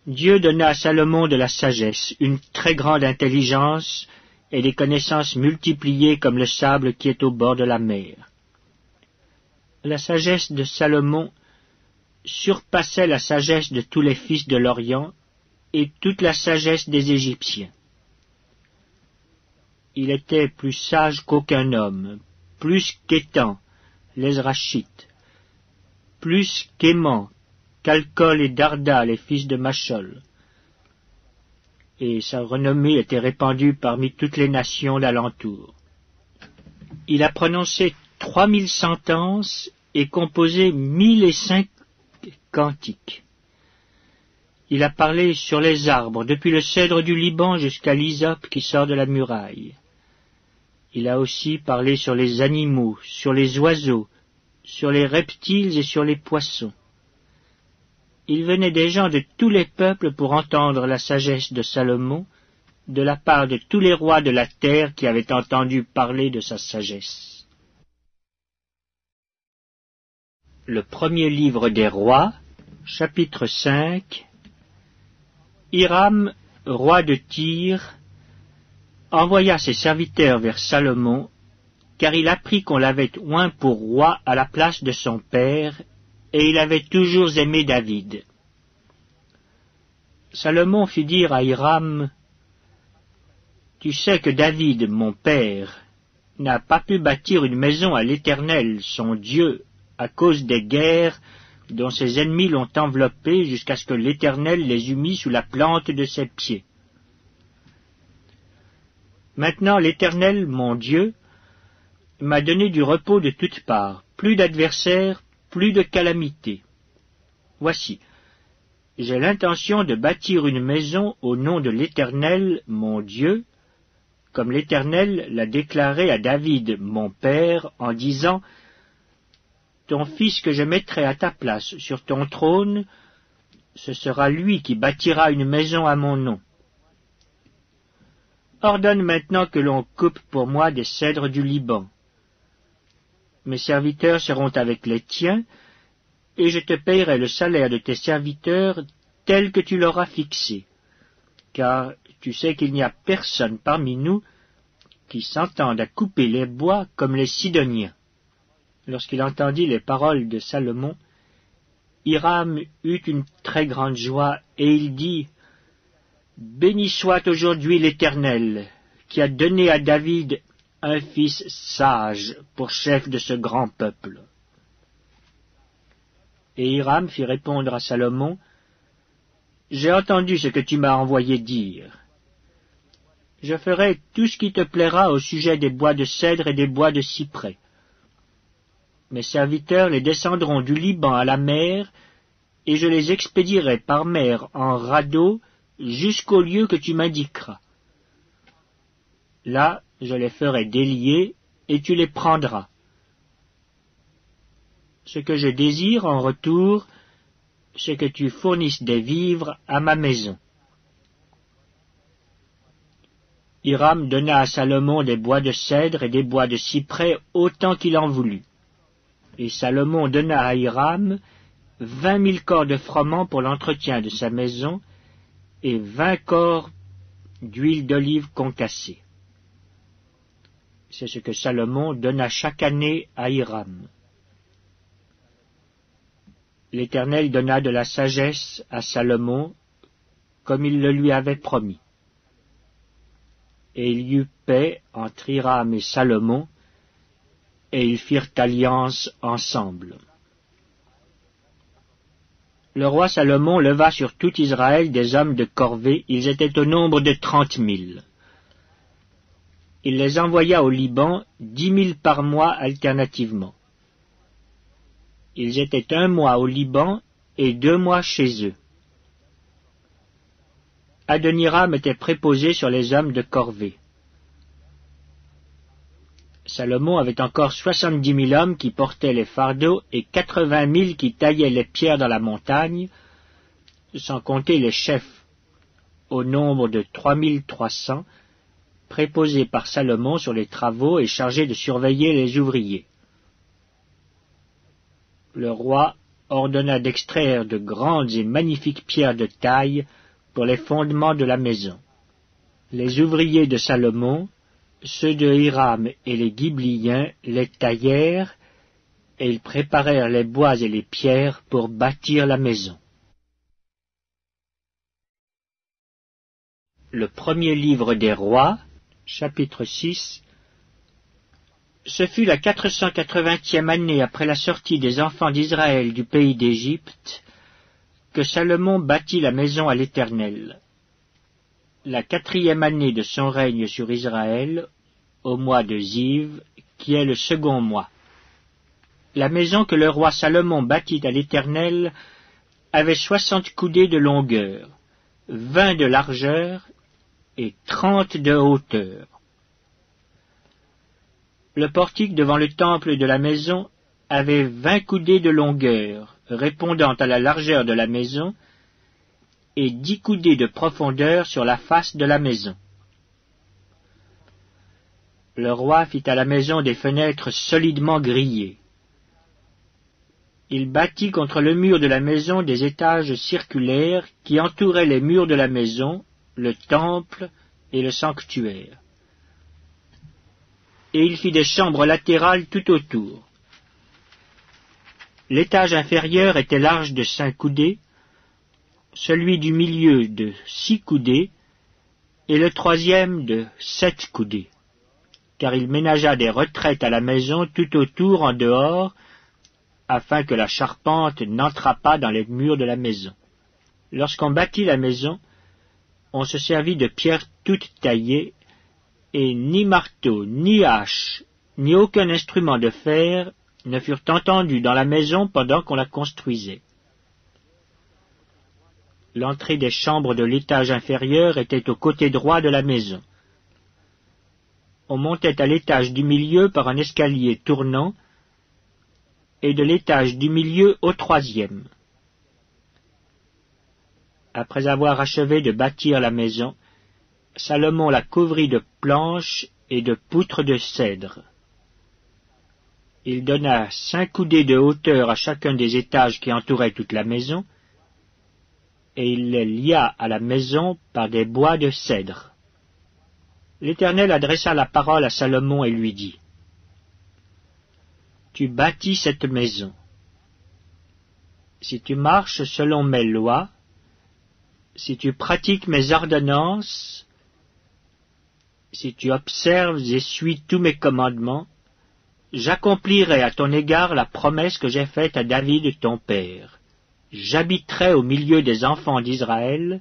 Dieu donna à Salomon de la sagesse, une très grande intelligence et des connaissances multipliées comme le sable qui est au bord de la mer. La sagesse de Salomon surpassait la sagesse de tous les fils de l'Orient et toute la sagesse des Égyptiens. Il était plus sage qu'aucun homme, plus qu'Étan, les Rachites, plus qu'Aimant, qu'Alcol et Darda, les fils de Machol. Et sa renommée était répandue parmi toutes les nations d'alentour. Il a prononcé trois mille sentences et composé mille et cinq cantiques. Il a parlé sur les arbres, depuis le cèdre du Liban jusqu'à l'hysope qui sort de la muraille. Il a aussi parlé sur les animaux, sur les oiseaux, sur les reptiles et sur les poissons. Il venait des gens de tous les peuples pour entendre la sagesse de Salomon, de la part de tous les rois de la terre qui avaient entendu parler de sa sagesse. Le premier livre des rois, chapitre 5 Hiram, roi de Tyr, envoya ses serviteurs vers Salomon, car il apprit qu'on l'avait oint pour roi à la place de son père, et il avait toujours aimé David. Salomon fit dire à Hiram, Tu sais que David, mon père, n'a pas pu bâtir une maison à l'Éternel, son Dieu, à cause des guerres dont ses ennemis l'ont enveloppé jusqu'à ce que l'Éternel les eût mis sous la plante de ses pieds. Maintenant l'Éternel, mon Dieu, m'a donné du repos de toutes parts, plus d'adversaires, plus de calamités. Voici, j'ai l'intention de bâtir une maison au nom de l'Éternel, mon Dieu, comme l'Éternel l'a déclaré à David, mon père, en disant, Ton fils que je mettrai à ta place sur ton trône, ce sera lui qui bâtira une maison à mon nom. Ordonne maintenant que l'on coupe pour moi des cèdres du Liban. Mes serviteurs seront avec les tiens, et je te payerai le salaire de tes serviteurs tel que tu l'auras fixé. Car tu sais qu'il n'y a personne parmi nous qui s'entende à couper les bois comme les Sidoniens. Lorsqu'il entendit les paroles de Salomon, Hiram eut une très grande joie, et il dit, Béni soit aujourd'hui l'Éternel, qui a donné à David un fils sage pour chef de ce grand peuple. Et Hiram fit répondre à Salomon, J'ai entendu ce que tu m'as envoyé dire. Je ferai tout ce qui te plaira au sujet des bois de cèdre et des bois de cyprès. Mes serviteurs les descendront du Liban à la mer, et je les expédierai par mer en radeau jusqu'au lieu que tu m'indiqueras. Là, je les ferai délier, et tu les prendras. Ce que je désire en retour, c'est que tu fournisses des vivres à ma maison. Hiram donna à Salomon des bois de cèdre et des bois de cyprès autant qu'il en voulut. Et Salomon donna à Hiram vingt mille corps de froment pour l'entretien de sa maison, et vingt corps d'huile d'olive concassée. C'est ce que Salomon donna chaque année à Hiram. L'Éternel donna de la sagesse à Salomon, comme il le lui avait promis. Et il y eut paix entre Hiram et Salomon, et ils firent alliance ensemble le roi Salomon leva sur tout Israël des hommes de corvée, ils étaient au nombre de trente mille. Il les envoya au Liban, dix mille par mois alternativement. Ils étaient un mois au Liban et deux mois chez eux. Adoniram était préposé sur les hommes de corvée. Salomon avait encore soixante-dix mille hommes qui portaient les fardeaux et quatre-vingt mille qui taillaient les pierres dans la montagne, sans compter les chefs, au nombre de trois mille trois cents, préposés par Salomon sur les travaux et chargés de surveiller les ouvriers. Le roi ordonna d'extraire de grandes et magnifiques pierres de taille pour les fondements de la maison. Les ouvriers de Salomon, ceux de Hiram et les Ghibliens les taillèrent, et ils préparèrent les bois et les pierres pour bâtir la maison. Le premier livre des rois, chapitre 6 Ce fut la 480e année après la sortie des enfants d'Israël du pays d'Égypte que Salomon bâtit la maison à l'Éternel. La quatrième année de son règne sur Israël, au mois de Ziv, qui est le second mois. La maison que le roi Salomon bâtit à l'Éternel avait soixante coudées de longueur, vingt de largeur et trente de hauteur. Le portique devant le temple de la maison avait vingt coudées de longueur, répondant à la largeur de la maison, et dix coudées de profondeur sur la face de la maison. Le roi fit à la maison des fenêtres solidement grillées. Il bâtit contre le mur de la maison des étages circulaires qui entouraient les murs de la maison, le temple et le sanctuaire. Et il fit des chambres latérales tout autour. L'étage inférieur était large de cinq coudées, celui du milieu de six coudées, et le troisième de sept coudées, car il ménagea des retraites à la maison tout autour en dehors, afin que la charpente n'entrât pas dans les murs de la maison. Lorsqu'on bâtit la maison, on se servit de pierres toutes taillées, et ni marteau, ni hache, ni aucun instrument de fer ne furent entendus dans la maison pendant qu'on la construisait. L'entrée des chambres de l'étage inférieur était au côté droit de la maison. On montait à l'étage du milieu par un escalier tournant, et de l'étage du milieu au troisième. Après avoir achevé de bâtir la maison, Salomon la couvrit de planches et de poutres de cèdre. Il donna cinq coudées de hauteur à chacun des étages qui entouraient toute la maison, et il les lia à la maison par des bois de cèdre. L'Éternel adressa la parole à Salomon et lui dit, Tu bâtis cette maison. Si tu marches selon mes lois, si tu pratiques mes ordonnances, si tu observes et suis tous mes commandements, j'accomplirai à ton égard la promesse que j'ai faite à David ton père j'habiterai au milieu des enfants d'Israël,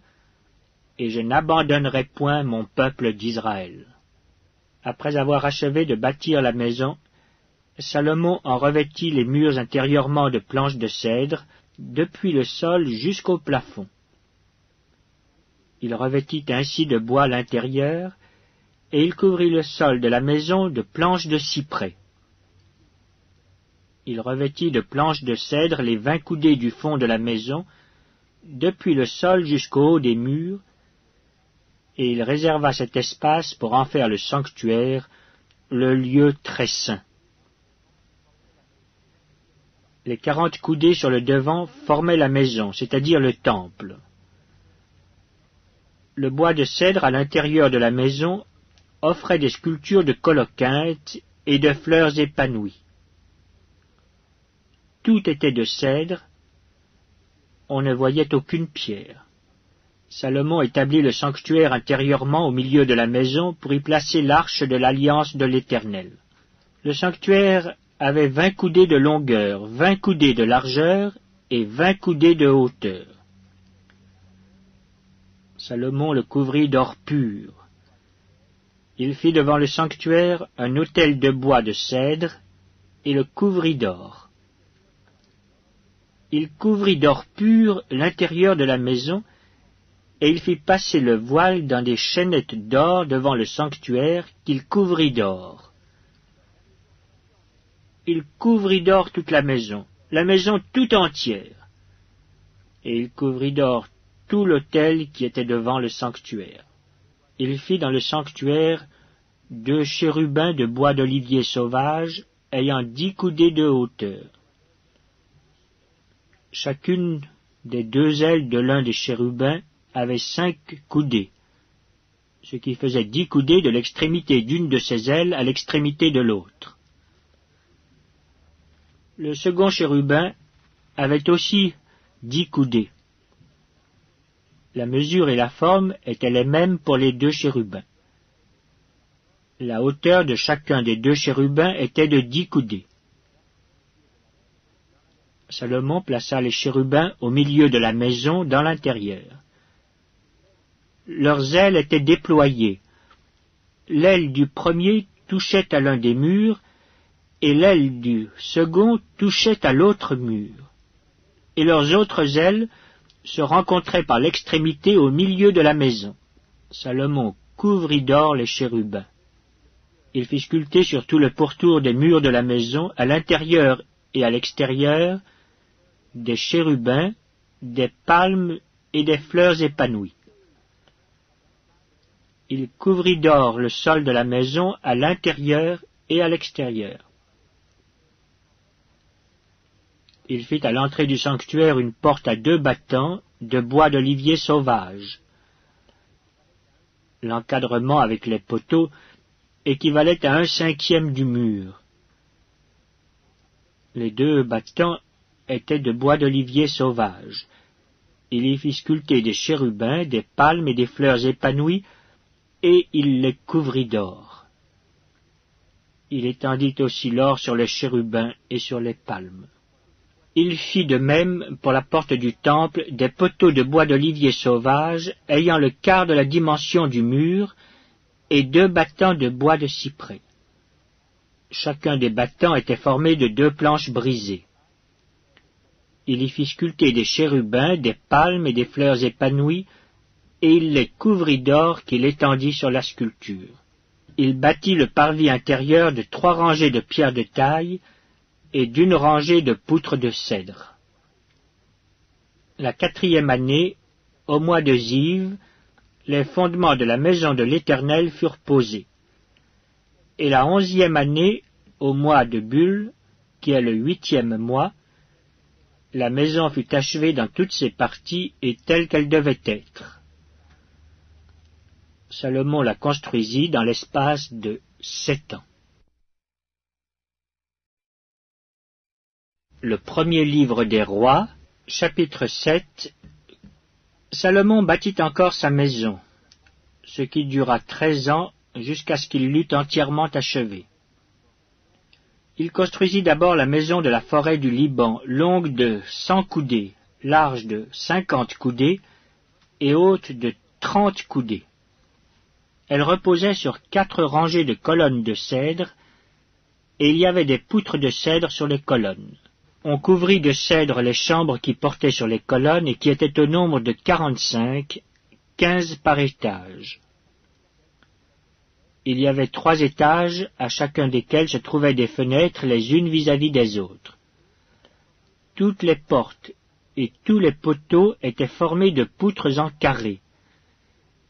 et je n'abandonnerai point mon peuple d'Israël. Après avoir achevé de bâtir la maison, Salomon en revêtit les murs intérieurement de planches de cèdre, depuis le sol jusqu'au plafond. Il revêtit ainsi de bois l'intérieur, et il couvrit le sol de la maison de planches de cyprès. Il revêtit de planches de cèdre les vingt coudées du fond de la maison, depuis le sol jusqu'au haut des murs, et il réserva cet espace pour en faire le sanctuaire, le lieu très saint. Les quarante coudées sur le devant formaient la maison, c'est-à-dire le temple. Le bois de cèdre à l'intérieur de la maison offrait des sculptures de coloquintes et de fleurs épanouies tout était de cèdre, on ne voyait aucune pierre. Salomon établit le sanctuaire intérieurement au milieu de la maison pour y placer l'arche de l'alliance de l'Éternel. Le sanctuaire avait vingt coudées de longueur, vingt coudées de largeur et vingt coudées de hauteur. Salomon le couvrit d'or pur. Il fit devant le sanctuaire un autel de bois de cèdre et le couvrit d'or il couvrit d'or pur l'intérieur de la maison, et il fit passer le voile dans des chaînettes d'or devant le sanctuaire qu'il couvrit d'or. il couvrit d'or toute la maison, la maison tout entière. Et il couvrit d'or l'autel qui était devant le sanctuaire. Il fit dans le sanctuaire deux chérubins de bois d'olivier sauvage, ayant dix coudées de hauteur. Chacune des deux ailes de l'un des chérubins avait cinq coudées, ce qui faisait dix coudées de l'extrémité d'une de ses ailes à l'extrémité de l'autre. Le second chérubin avait aussi dix coudées. La mesure et la forme étaient les mêmes pour les deux chérubins. La hauteur de chacun des deux chérubins était de dix coudées. Salomon plaça les chérubins au milieu de la maison dans l'intérieur. Leurs ailes étaient déployées. L'aile du premier touchait à l'un des murs, et l'aile du second touchait à l'autre mur. Et leurs autres ailes se rencontraient par l'extrémité au milieu de la maison. Salomon couvrit d'or les chérubins. Il fit sculpter sur tout le pourtour des murs de la maison, à l'intérieur et à l'extérieur, des chérubins, des palmes et des fleurs épanouies. Il couvrit d'or le sol de la maison à l'intérieur et à l'extérieur. Il fit à l'entrée du sanctuaire une porte à deux battants de bois d'olivier sauvage. L'encadrement avec les poteaux équivalait à un cinquième du mur. Les deux battants étaient de bois d'olivier sauvage. Il y fit sculpter des chérubins, des palmes et des fleurs épanouies, et il les couvrit d'or. Il étendit aussi l'or sur les chérubins et sur les palmes. Il fit de même pour la porte du temple des poteaux de bois d'olivier sauvage ayant le quart de la dimension du mur et deux battants de bois de cyprès. Chacun des battants était formé de deux planches brisées. Il y fit sculpter des chérubins, des palmes et des fleurs épanouies, et il les couvrit d'or qu'il étendit sur la sculpture. Il bâtit le parvis intérieur de trois rangées de pierres de taille, et d'une rangée de poutres de cèdre. La quatrième année, au mois de Ziv, les fondements de la maison de l'Éternel furent posés. Et la onzième année, au mois de Bulle, qui est le huitième mois, la maison fut achevée dans toutes ses parties et telle qu'elle devait être. Salomon la construisit dans l'espace de sept ans. Le premier livre des rois, chapitre 7 Salomon bâtit encore sa maison, ce qui dura treize ans jusqu'à ce qu'il l'eût entièrement achevée. Il construisit d'abord la maison de la forêt du Liban, longue de cent coudées, large de cinquante coudées et haute de trente coudées. Elle reposait sur quatre rangées de colonnes de cèdre, et il y avait des poutres de cèdre sur les colonnes on couvrit de cèdre les chambres qui portaient sur les colonnes et qui étaient au nombre de quarante-cinq, quinze par étage. Il y avait trois étages, à chacun desquels se trouvaient des fenêtres les unes vis-à-vis des autres. Toutes les portes et tous les poteaux étaient formés de poutres en carré,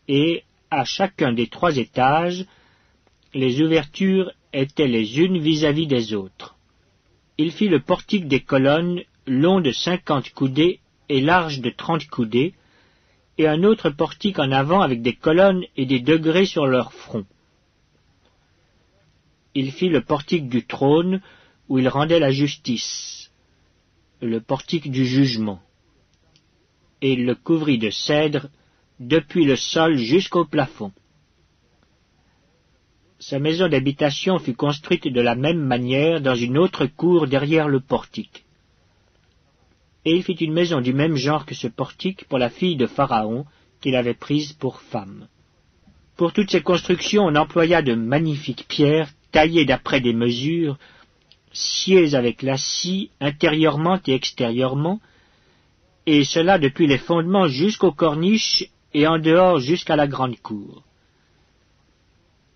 et à chacun des trois étages, les ouvertures étaient les unes vis à -vis des autres il fit le portique des colonnes long de cinquante coudées et large de trente coudées, et un autre portique en avant avec des colonnes et des degrés sur leur front. Il fit le portique du trône où il rendait la justice, le portique du jugement, et il le couvrit de cèdre depuis le sol jusqu'au plafond. Sa maison d'habitation fut construite de la même manière dans une autre cour derrière le portique. Et il fit une maison du même genre que ce portique pour la fille de Pharaon qu'il avait prise pour femme. Pour toutes ces constructions, on employa de magnifiques pierres taillées d'après des mesures, sciées avec la scie intérieurement et extérieurement, et cela depuis les fondements jusqu'aux corniches et en dehors jusqu'à la grande cour.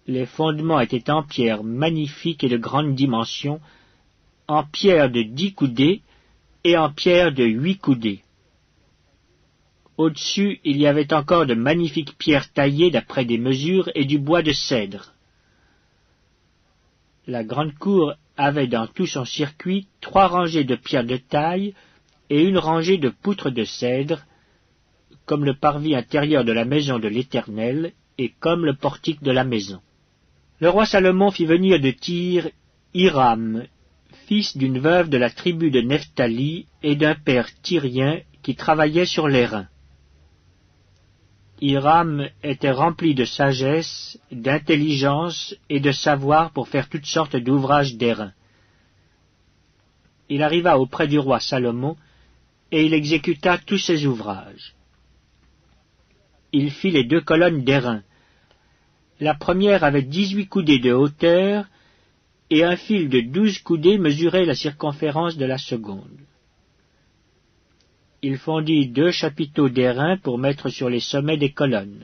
Les fondements étaient en pierre magnifique et de grande dimension, en pierre de dix coudées et en pierre de huit coudées. Au-dessus, il y avait encore de magnifiques pierres taillées d'après des mesures et du bois de cèdre. La grande cour avait dans tout son circuit trois rangées de pierres de taille et une rangée de poutres de cèdre, comme le parvis intérieur de la maison de l'Éternel et comme le portique de la maison. Le roi Salomon fit venir de Tyr Hiram, fils d'une veuve de la tribu de Nephtali et d'un père tyrien qui travaillait sur les reins. Hiram était rempli de sagesse, d'intelligence et de savoir pour faire toutes sortes d'ouvrages d'airain. Il arriva auprès du roi Salomon, et il exécuta tous ses ouvrages. Il fit les deux colonnes d'airain. La première avait dix-huit coudées de hauteur, et un fil de douze coudées mesurait la circonférence de la seconde il fondit deux chapiteaux d'airain pour mettre sur les sommets des colonnes.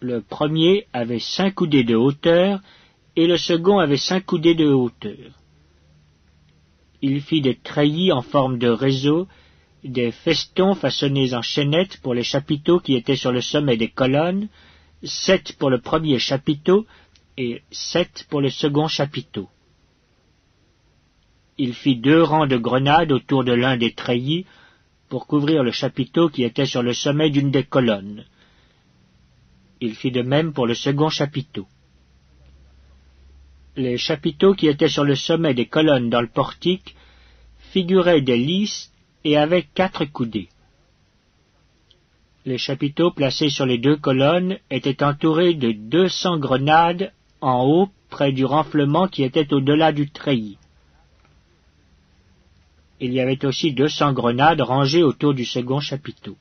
Le premier avait cinq coudées de hauteur et le second avait cinq coudées de hauteur. Il fit des treillis en forme de réseau, des festons façonnés en chaînettes pour les chapiteaux qui étaient sur le sommet des colonnes, sept pour le premier chapiteau et sept pour le second chapiteau il fit deux rangs de grenades autour de l'un des treillis pour couvrir le chapiteau qui était sur le sommet d'une des colonnes. Il fit de même pour le second chapiteau. Les chapiteaux qui étaient sur le sommet des colonnes dans le portique figuraient des lys et avaient quatre coudées. Les chapiteaux placés sur les deux colonnes étaient entourés de deux cents grenades en haut près du renflement qui était au-delà du treillis il y avait aussi deux cents grenades rangées autour du second chapiteau.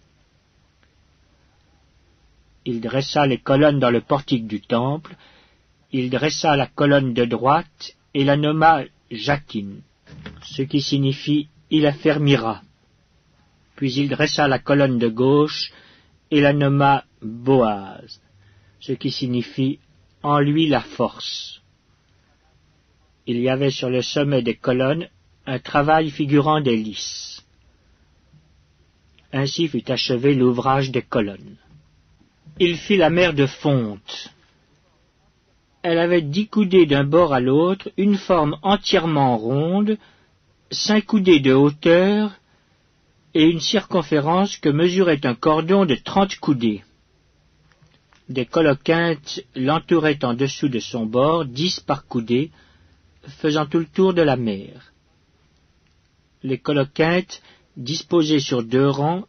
Il dressa les colonnes dans le portique du temple, il dressa la colonne de droite et la nomma Jacquine, ce qui signifie il affermira. Puis il dressa la colonne de gauche et la nomma Boaz, ce qui signifie en lui la force. Il y avait sur le sommet des colonnes un travail figurant des lys. Ainsi fut achevé l'ouvrage des colonnes. Il fit la mer de fonte. Elle avait dix coudées d'un bord à l'autre, une forme entièrement ronde, cinq coudées de hauteur et une circonférence que mesurait un cordon de trente coudées. Des coloquintes l'entouraient en dessous de son bord, dix par coudée, faisant tout le tour de la mer les coloquintes, disposées sur deux rangs,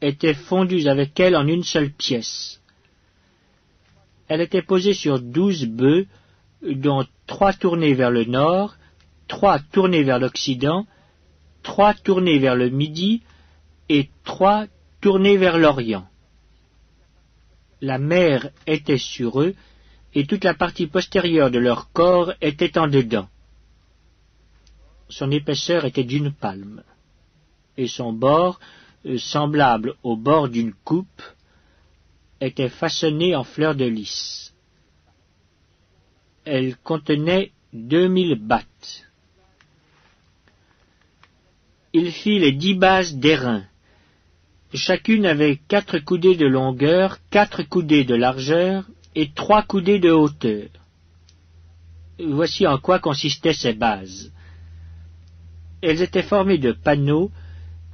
étaient fondues avec elle en une seule pièce. Elle était posée sur douze bœufs, dont trois tournés vers le nord, trois tournés vers l'occident, trois tournés vers le midi et trois tournés vers l'orient. La mer était sur eux, et toute la partie postérieure de leur corps était en dedans son épaisseur était d'une palme, et son bord, euh, semblable au bord d'une coupe, était façonné en fleurs de lys. Elle contenait deux mille battes. Il fit les dix bases d'airain. Chacune avait quatre coudées de longueur, quatre coudées de largeur et trois coudées de hauteur. Voici en quoi consistaient ces bases. Elles étaient formées de panneaux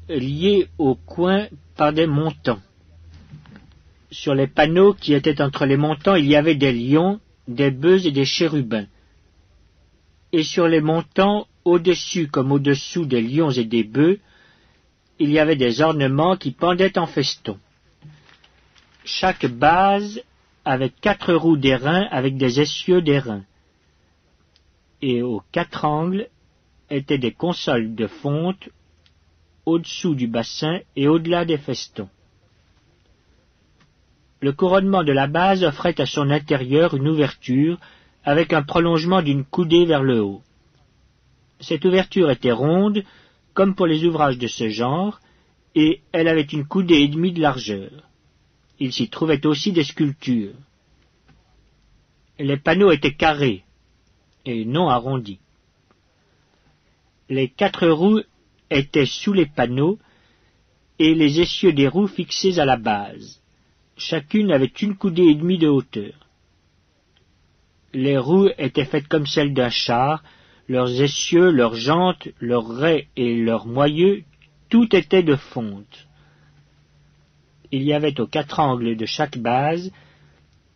liés au coin par des montants. Sur les panneaux qui étaient entre les montants, il y avait des lions, des bœufs et des chérubins. Et sur les montants, au-dessus comme au-dessous des lions et des bœufs, il y avait des ornements qui pendaient en festons. Chaque base avait quatre roues d'airain avec des essieux d'airain. Et aux quatre angles, étaient des consoles de fonte au-dessous du bassin et au-delà des festons. Le couronnement de la base offrait à son intérieur une ouverture avec un prolongement d'une coudée vers le haut. Cette ouverture était ronde, comme pour les ouvrages de ce genre, et elle avait une coudée et demie de largeur. Il s'y trouvait aussi des sculptures. Les panneaux étaient carrés et non arrondis. Les quatre roues étaient sous les panneaux et les essieux des roues fixés à la base. Chacune avait une coudée et demie de hauteur. Les roues étaient faites comme celles d'un char, leurs essieux, leurs jantes, leurs raies et leurs moyeux, tout était de fonte. Il y avait aux quatre angles de chaque base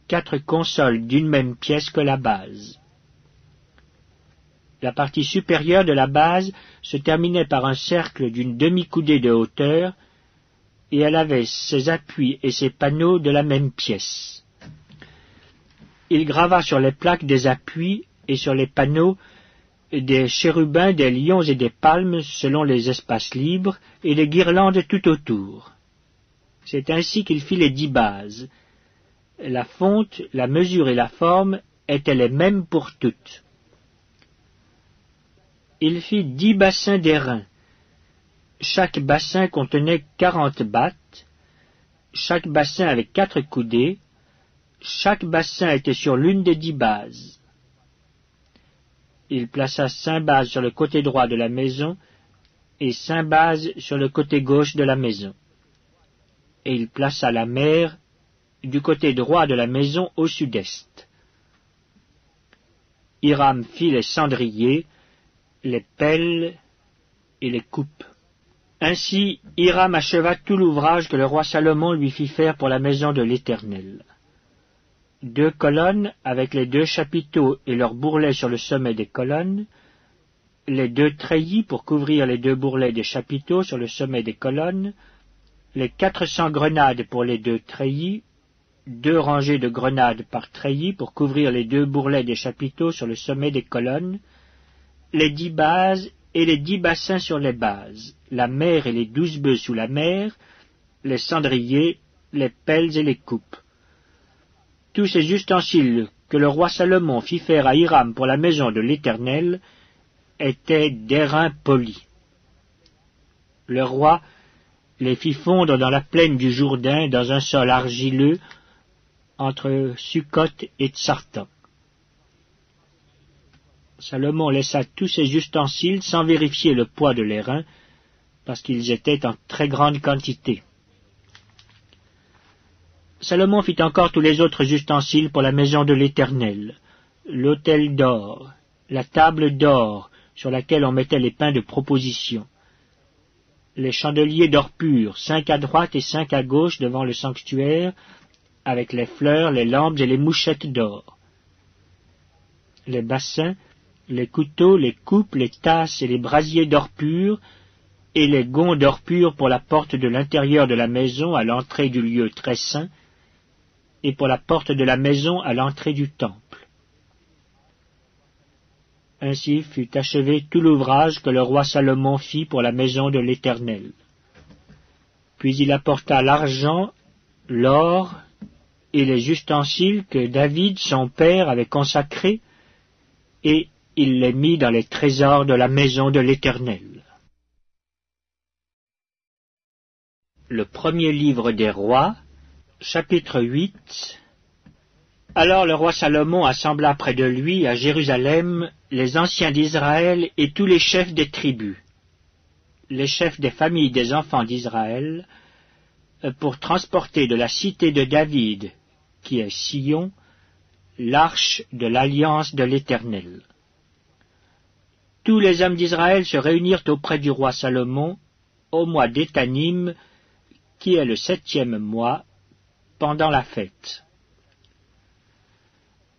quatre consoles d'une même pièce que la base. La partie supérieure de la base se terminait par un cercle d'une demi-coudée de hauteur, et elle avait ses appuis et ses panneaux de la même pièce. Il grava sur les plaques des appuis et sur les panneaux des chérubins, des lions et des palmes selon les espaces libres, et des guirlandes tout autour. C'est ainsi qu'il fit les dix bases. La fonte, la mesure et la forme étaient les mêmes pour toutes. Il fit dix bassins d'airain. Chaque bassin contenait quarante battes, chaque bassin avait quatre coudées, chaque bassin était sur l'une des dix bases il plaça bases sur le côté droit de la maison et bases sur le côté gauche de la maison. Et il plaça la mer du côté droit de la maison au sud-est. Hiram fit les cendriers, les pelles et les coupes. Ainsi Hiram acheva tout l'ouvrage que le roi Salomon lui fit faire pour la maison de l'Éternel deux colonnes avec les deux chapiteaux et leurs bourrelets sur le sommet des colonnes, les deux treillis pour couvrir les deux bourrelets des chapiteaux sur le sommet des colonnes, les quatre cents grenades pour les deux treillis, deux rangées de grenades par treillis pour couvrir les deux bourrelets des chapiteaux sur le sommet des colonnes, les dix bases et les dix bassins sur les bases, la mer et les douze bœufs sous la mer, les cendriers, les pelles et les coupes tous ces ustensiles que le roi Salomon fit faire à Hiram pour la maison de l'Éternel étaient d'airain poli. Le roi les fit fondre dans la plaine du Jourdain dans un sol argileux entre Sukkot et Tsartan. Salomon laissa tous ces ustensiles sans vérifier le poids de l'airain, parce qu'ils étaient en très grande quantité. Salomon fit encore tous les autres ustensiles pour la maison de l'Éternel, l'autel d'or, la table d'or sur laquelle on mettait les pains de proposition, les chandeliers d'or pur, cinq à droite et cinq à gauche devant le sanctuaire, avec les fleurs, les lampes et les mouchettes d'or, les bassins, les couteaux, les coupes, les tasses et les brasiers d'or pur, et les gonds d'or pur pour la porte de l'intérieur de la maison à l'entrée du lieu très saint, et pour la porte de la maison à l'entrée du temple. Ainsi fut achevé tout l'ouvrage que le roi Salomon fit pour la maison de l'Éternel. Puis il apporta l'argent, l'or et les ustensiles que David son père avait consacrés, et il les mit dans les trésors de la maison de l'Éternel. Le premier livre des rois, Chapitre 8 Alors le roi Salomon assembla près de lui, à Jérusalem, les anciens d'Israël et tous les chefs des tribus, les chefs des familles des enfants d'Israël, pour transporter de la cité de David, qui est Sion, l'arche de l'alliance de l'Éternel. Tous les hommes d'Israël se réunirent auprès du roi Salomon au mois d'Étanim, qui est le septième mois, pendant la fête.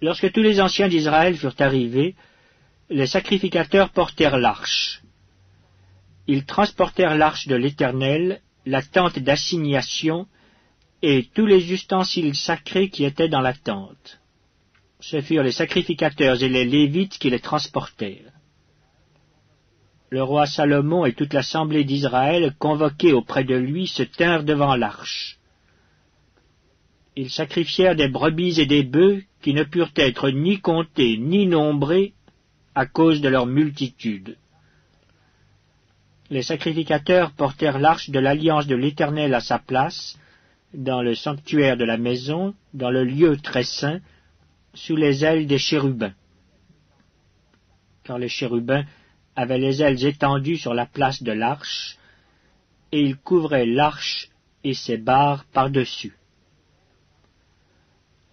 Lorsque tous les anciens d'Israël furent arrivés, les sacrificateurs portèrent l'arche. Ils transportèrent l'arche de l'Éternel, la tente d'assignation, et tous les ustensiles sacrés qui étaient dans la tente. Ce furent les sacrificateurs et les Lévites qui les transportèrent. Le roi Salomon et toute l'assemblée d'Israël, convoqués auprès de lui, se tinrent devant l'arche ils sacrifièrent des brebis et des bœufs qui ne purent être ni comptés ni nombrés à cause de leur multitude. Les sacrificateurs portèrent l'arche de l'alliance de l'Éternel à sa place, dans le sanctuaire de la maison, dans le lieu très saint, sous les ailes des chérubins. Car les chérubins avait les ailes étendues sur la place de l'arche, et il couvrait l'arche et ses barres par-dessus.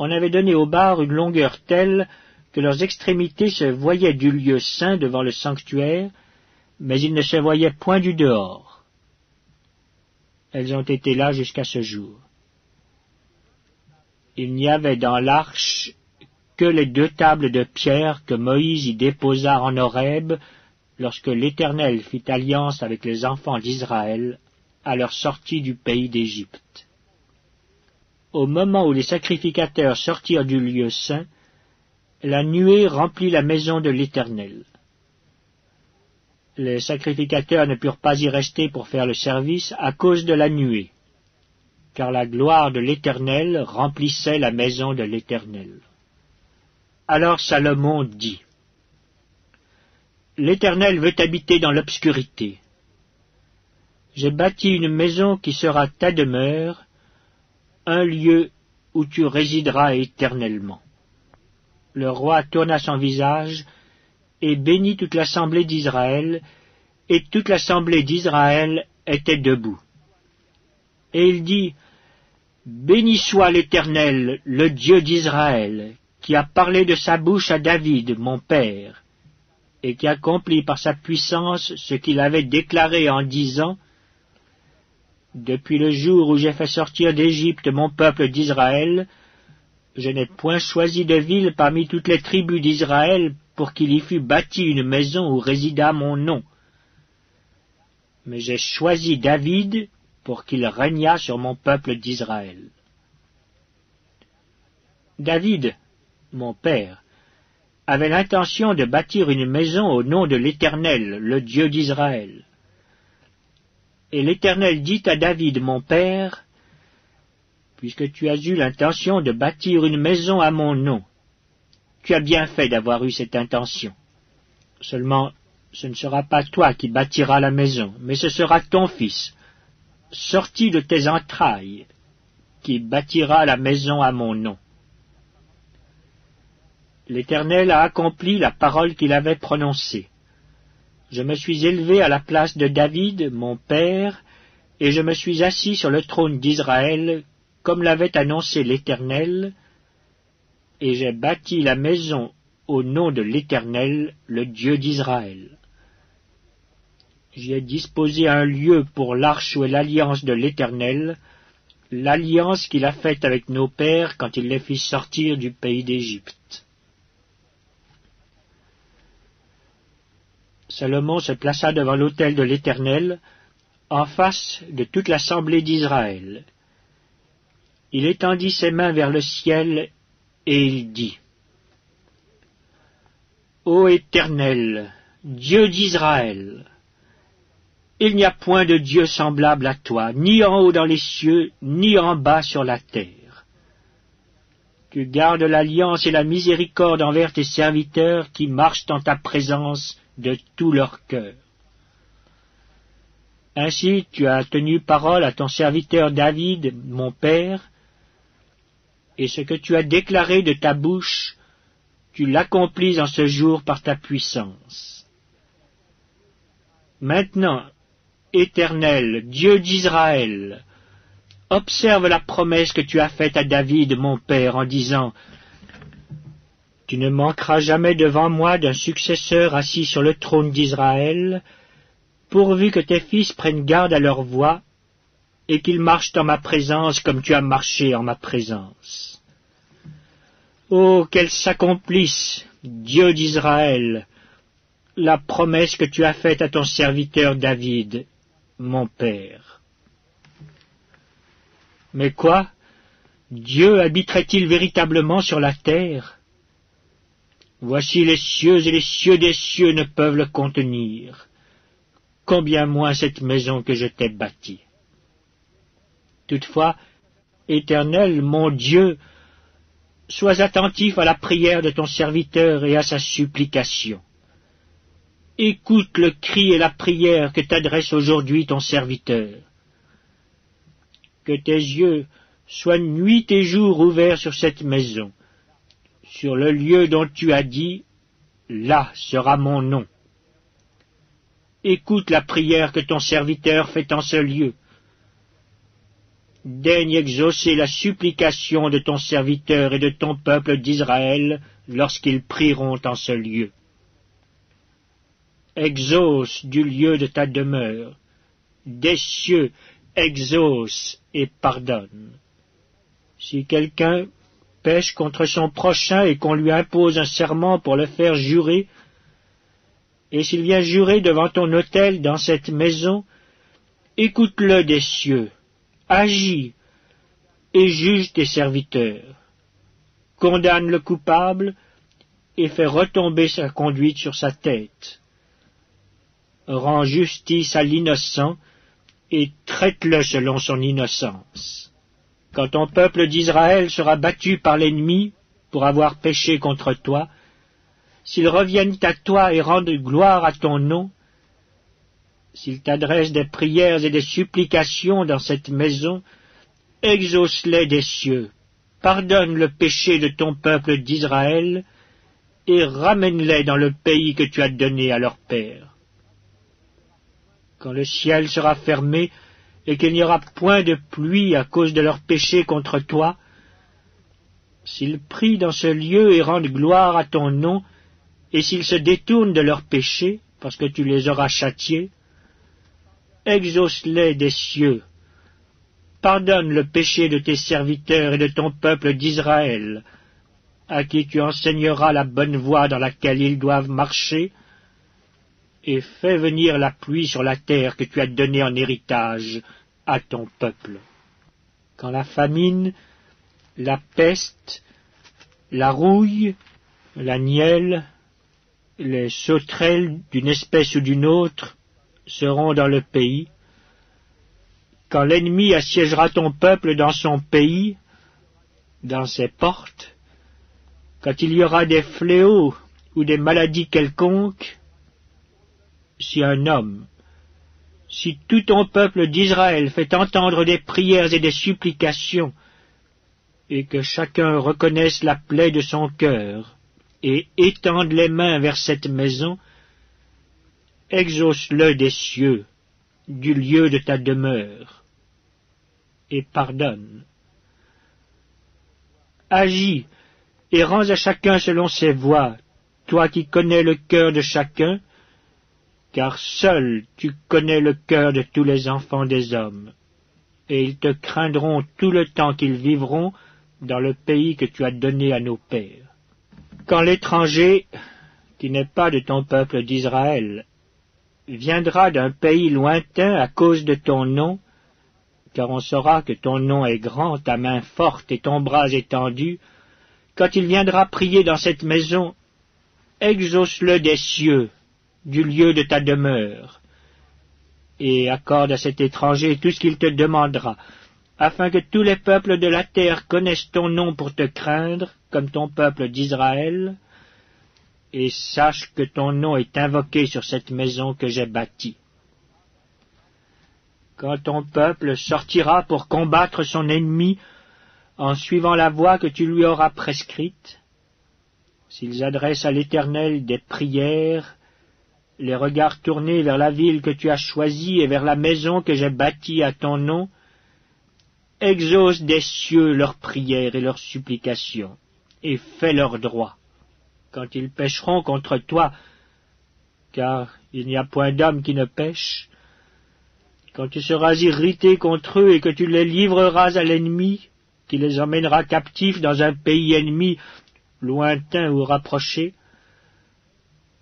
On avait donné aux barres une longueur telle que leurs extrémités se voyaient du lieu saint devant le sanctuaire, mais ils ne se voyaient point du dehors. Elles ont été là jusqu'à ce jour. Il n'y avait dans l'arche que les deux tables de pierre que Moïse y déposa en Horeb lorsque l'Éternel fit alliance avec les enfants d'Israël à leur sortie du pays d'Égypte. Au moment où les sacrificateurs sortirent du lieu saint, la nuée remplit la maison de l'Éternel. Les sacrificateurs ne purent pas y rester pour faire le service à cause de la nuée, car la gloire de l'Éternel remplissait la maison de l'Éternel. Alors Salomon dit, L'Éternel veut habiter dans l'obscurité. J'ai bâti une maison qui sera ta demeure, un lieu où tu résideras éternellement. Le roi tourna son visage et bénit toute l'assemblée d'Israël, et toute l'assemblée d'Israël était debout. Et il dit, Béni soit l'Éternel, le Dieu d'Israël, qui a parlé de sa bouche à David, mon père, et qui accomplit par sa puissance ce qu'il avait déclaré en disant, depuis le jour où j'ai fait sortir d'Égypte mon peuple d'Israël, je n'ai point choisi de ville parmi toutes les tribus d'Israël pour qu'il y fût bâti une maison où résida mon nom. Mais j'ai choisi David pour qu'il régnât sur mon peuple d'Israël. David, mon père, avait l'intention de bâtir une maison au nom de l'Éternel, le Dieu d'Israël. Et l'Éternel dit à David, mon père, Puisque tu as eu l'intention de bâtir une maison à mon nom, tu as bien fait d'avoir eu cette intention. Seulement, ce ne sera pas toi qui bâtiras la maison, mais ce sera ton fils, sorti de tes entrailles, qui bâtira la maison à mon nom. L'Éternel a accompli la parole qu'il avait prononcée. Je me suis élevé à la place de David, mon père, et je me suis assis sur le trône d'Israël, comme l'avait annoncé l'Éternel, et j'ai bâti la maison au nom de l'Éternel, le Dieu d'Israël. J'y ai disposé un lieu pour l'arche où est l'alliance de l'Éternel, l'alliance qu'il a faite avec nos pères quand il les fit sortir du pays d'Égypte. Salomon se plaça devant l'autel de l'Éternel, en face de toute l'assemblée d'Israël. Il étendit ses mains vers le ciel, et il dit, Ô Éternel, Dieu d'Israël, il n'y a point de Dieu semblable à toi, ni en haut dans les cieux, ni en bas sur la terre. Tu gardes l'alliance et la miséricorde envers tes serviteurs qui marchent en ta présence de tout leur cœur. Ainsi tu as tenu parole à ton serviteur David, mon père, et ce que tu as déclaré de ta bouche, tu l'accomplis en ce jour par ta puissance. Maintenant, Éternel, Dieu d'Israël, observe la promesse que tu as faite à David, mon père, en disant, tu ne manqueras jamais devant moi d'un successeur assis sur le trône d'Israël, pourvu que tes fils prennent garde à leur voix, et qu'ils marchent en ma présence comme tu as marché en ma présence. Oh, qu'elle s'accomplisse, Dieu d'Israël, la promesse que tu as faite à ton serviteur David, mon Père. Mais quoi? Dieu habiterait-il véritablement sur la terre? Voici les cieux et les cieux des cieux ne peuvent le contenir. Combien moins cette maison que je t'ai bâtie. Toutefois, Éternel, mon Dieu, sois attentif à la prière de ton serviteur et à sa supplication. Écoute le cri et la prière que t'adresse aujourd'hui ton serviteur. Que tes yeux soient nuit et jour ouverts sur cette maison, sur le lieu dont tu as dit, là sera mon nom. écoute la prière que ton serviteur fait en ce lieu. Daigne exaucer la supplication de ton serviteur et de ton peuple d'Israël lorsqu'ils prieront en ce lieu. Exauce du lieu de ta demeure, des cieux, exauce et pardonne. Si quelqu'un pêche contre son prochain et qu'on lui impose un serment pour le faire jurer, et s'il vient jurer devant ton autel dans cette maison, écoute-le des cieux, agis et juge tes serviteurs, condamne le coupable et fais retomber sa conduite sur sa tête, rends justice à l'innocent et traite-le selon son innocence. Quand ton peuple d'Israël sera battu par l'ennemi pour avoir péché contre toi, s'ils reviennent à toi et rendent gloire à ton nom, s'ils t'adressent des prières et des supplications dans cette maison, exauce-les des cieux, pardonne le péché de ton peuple d'Israël, et ramène-les dans le pays que tu as donné à leur père. Quand le ciel sera fermé, et qu'il n'y aura point de pluie à cause de leur péché contre toi, s'ils prient dans ce lieu et rendent gloire à ton nom, et s'ils se détournent de leur péché, parce que tu les auras châtiés, exauce-les des cieux, pardonne le péché de tes serviteurs et de ton peuple d'Israël, à qui tu enseigneras la bonne voie dans laquelle ils doivent marcher, et fais venir la pluie sur la terre que tu as donnée en héritage à ton peuple. Quand la famine, la peste, la rouille, la nielle, les sauterelles d'une espèce ou d'une autre seront dans le pays, quand l'ennemi assiégera ton peuple dans son pays, dans ses portes, quand il y aura des fléaux ou des maladies quelconques, si un homme, si tout ton peuple d'Israël fait entendre des prières et des supplications, et que chacun reconnaisse la plaie de son cœur, et étende les mains vers cette maison, exauce-le des cieux, du lieu de ta demeure, et pardonne. Agis et rends à chacun selon ses voies, toi qui connais le cœur de chacun, car seul tu connais le cœur de tous les enfants des hommes, et ils te craindront tout le temps qu'ils vivront dans le pays que tu as donné à nos pères. Quand l'étranger, qui n'est pas de ton peuple d'Israël, viendra d'un pays lointain à cause de ton nom, car on saura que ton nom est grand, ta main forte et ton bras étendu, quand il viendra prier dans cette maison, exauce-le des cieux, du lieu de ta demeure, et accorde à cet étranger tout ce qu'il te demandera, afin que tous les peuples de la terre connaissent ton nom pour te craindre, comme ton peuple d'Israël, et sache que ton nom est invoqué sur cette maison que j'ai bâtie. Quand ton peuple sortira pour combattre son ennemi en suivant la voie que tu lui auras prescrite, s'ils adressent à l'Éternel des prières, les regards tournés vers la ville que tu as choisie et vers la maison que j'ai bâtie à ton nom, exauce des cieux leurs prières et leurs supplications, et fais leur droit quand ils pécheront contre toi, car il n'y a point d'homme qui ne pêche, quand tu seras irrité contre eux et que tu les livreras à l'ennemi, qui les emmènera captifs dans un pays ennemi, lointain ou rapproché,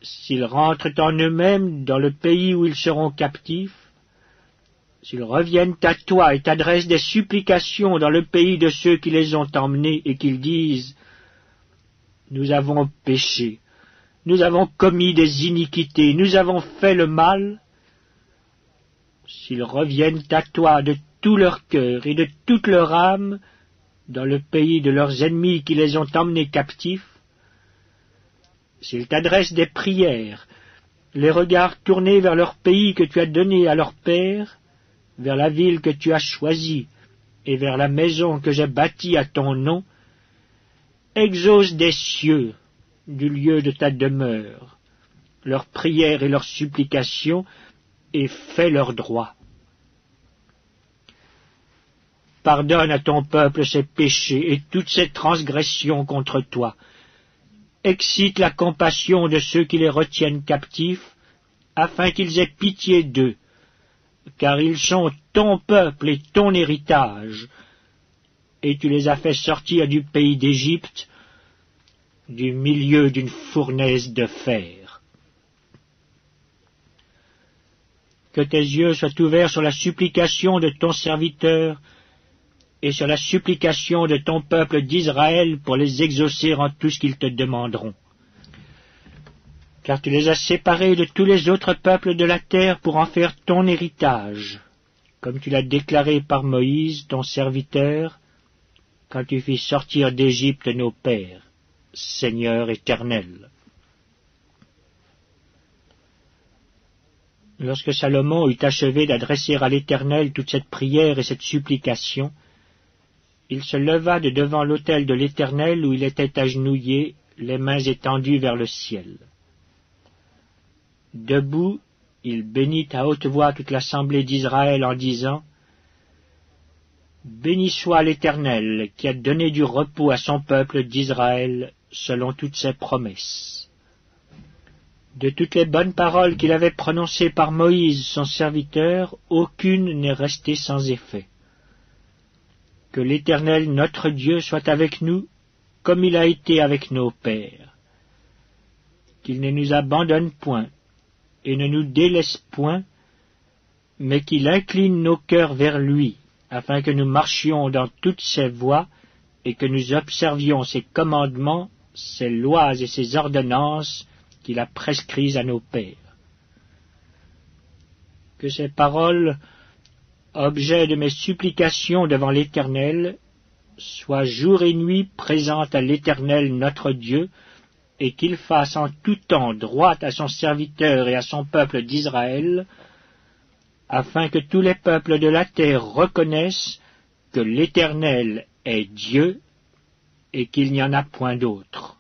s'ils rentrent en eux-mêmes dans le pays où ils seront captifs, s'ils reviennent à toi et t'adressent des supplications dans le pays de ceux qui les ont emmenés et qu'ils disent nous avons péché, nous avons commis des iniquités, nous avons fait le mal, s'ils reviennent à toi de tout leur cœur et de toute leur âme, dans le pays de leurs ennemis qui les ont emmenés captifs, s'ils t'adressent des prières, les regards tournés vers leur pays que tu as donné à leur père, vers la ville que tu as choisie, et vers la maison que j'ai bâtie à ton nom, exauce des cieux, du lieu de ta demeure, leurs prières et leurs supplications, et fais leur droit. Pardonne à ton peuple ses péchés et toutes ses transgressions contre toi. Excite la compassion de ceux qui les retiennent captifs, afin qu'ils aient pitié d'eux, car ils sont ton peuple et ton héritage, et tu les as fait sortir du pays d'Égypte, du milieu d'une fournaise de fer. Que tes yeux soient ouverts sur la supplication de ton serviteur et sur la supplication de ton peuple d'Israël pour les exaucer en tout ce qu'ils te demanderont. Car tu les as séparés de tous les autres peuples de la terre pour en faire ton héritage, comme tu l'as déclaré par Moïse, ton serviteur, quand tu fis sortir d'Égypte nos pères, Seigneur éternel. Lorsque Salomon eut achevé d'adresser à l'Éternel toute cette prière et cette supplication, il se leva de devant l'autel de l'Éternel où il était agenouillé, les mains étendues vers le ciel. Debout, il bénit à haute voix toute l'assemblée d'Israël en disant Béni soit l'Éternel qui a donné du repos à son peuple d'Israël selon toutes ses promesses. De toutes les bonnes paroles qu'il avait prononcées par Moïse son serviteur, aucune n'est restée sans effet. Que l'Éternel notre Dieu soit avec nous, comme il a été avec nos pères. Qu'il ne nous abandonne point, et ne nous délaisse point, mais qu'il incline nos cœurs vers lui, afin que nous marchions dans toutes ses voies, et que nous observions ses commandements, ses lois et ses ordonnances qu'il a prescrites à nos pères. Que ces paroles, objet de mes supplications devant l'Éternel, soient jour et nuit présentes à l'Éternel notre Dieu, et qu'il fasse en tout temps droit à son serviteur et à son peuple d'Israël, afin que tous les peuples de la terre reconnaissent que l'Éternel est Dieu et qu'il n'y en a point d'autre.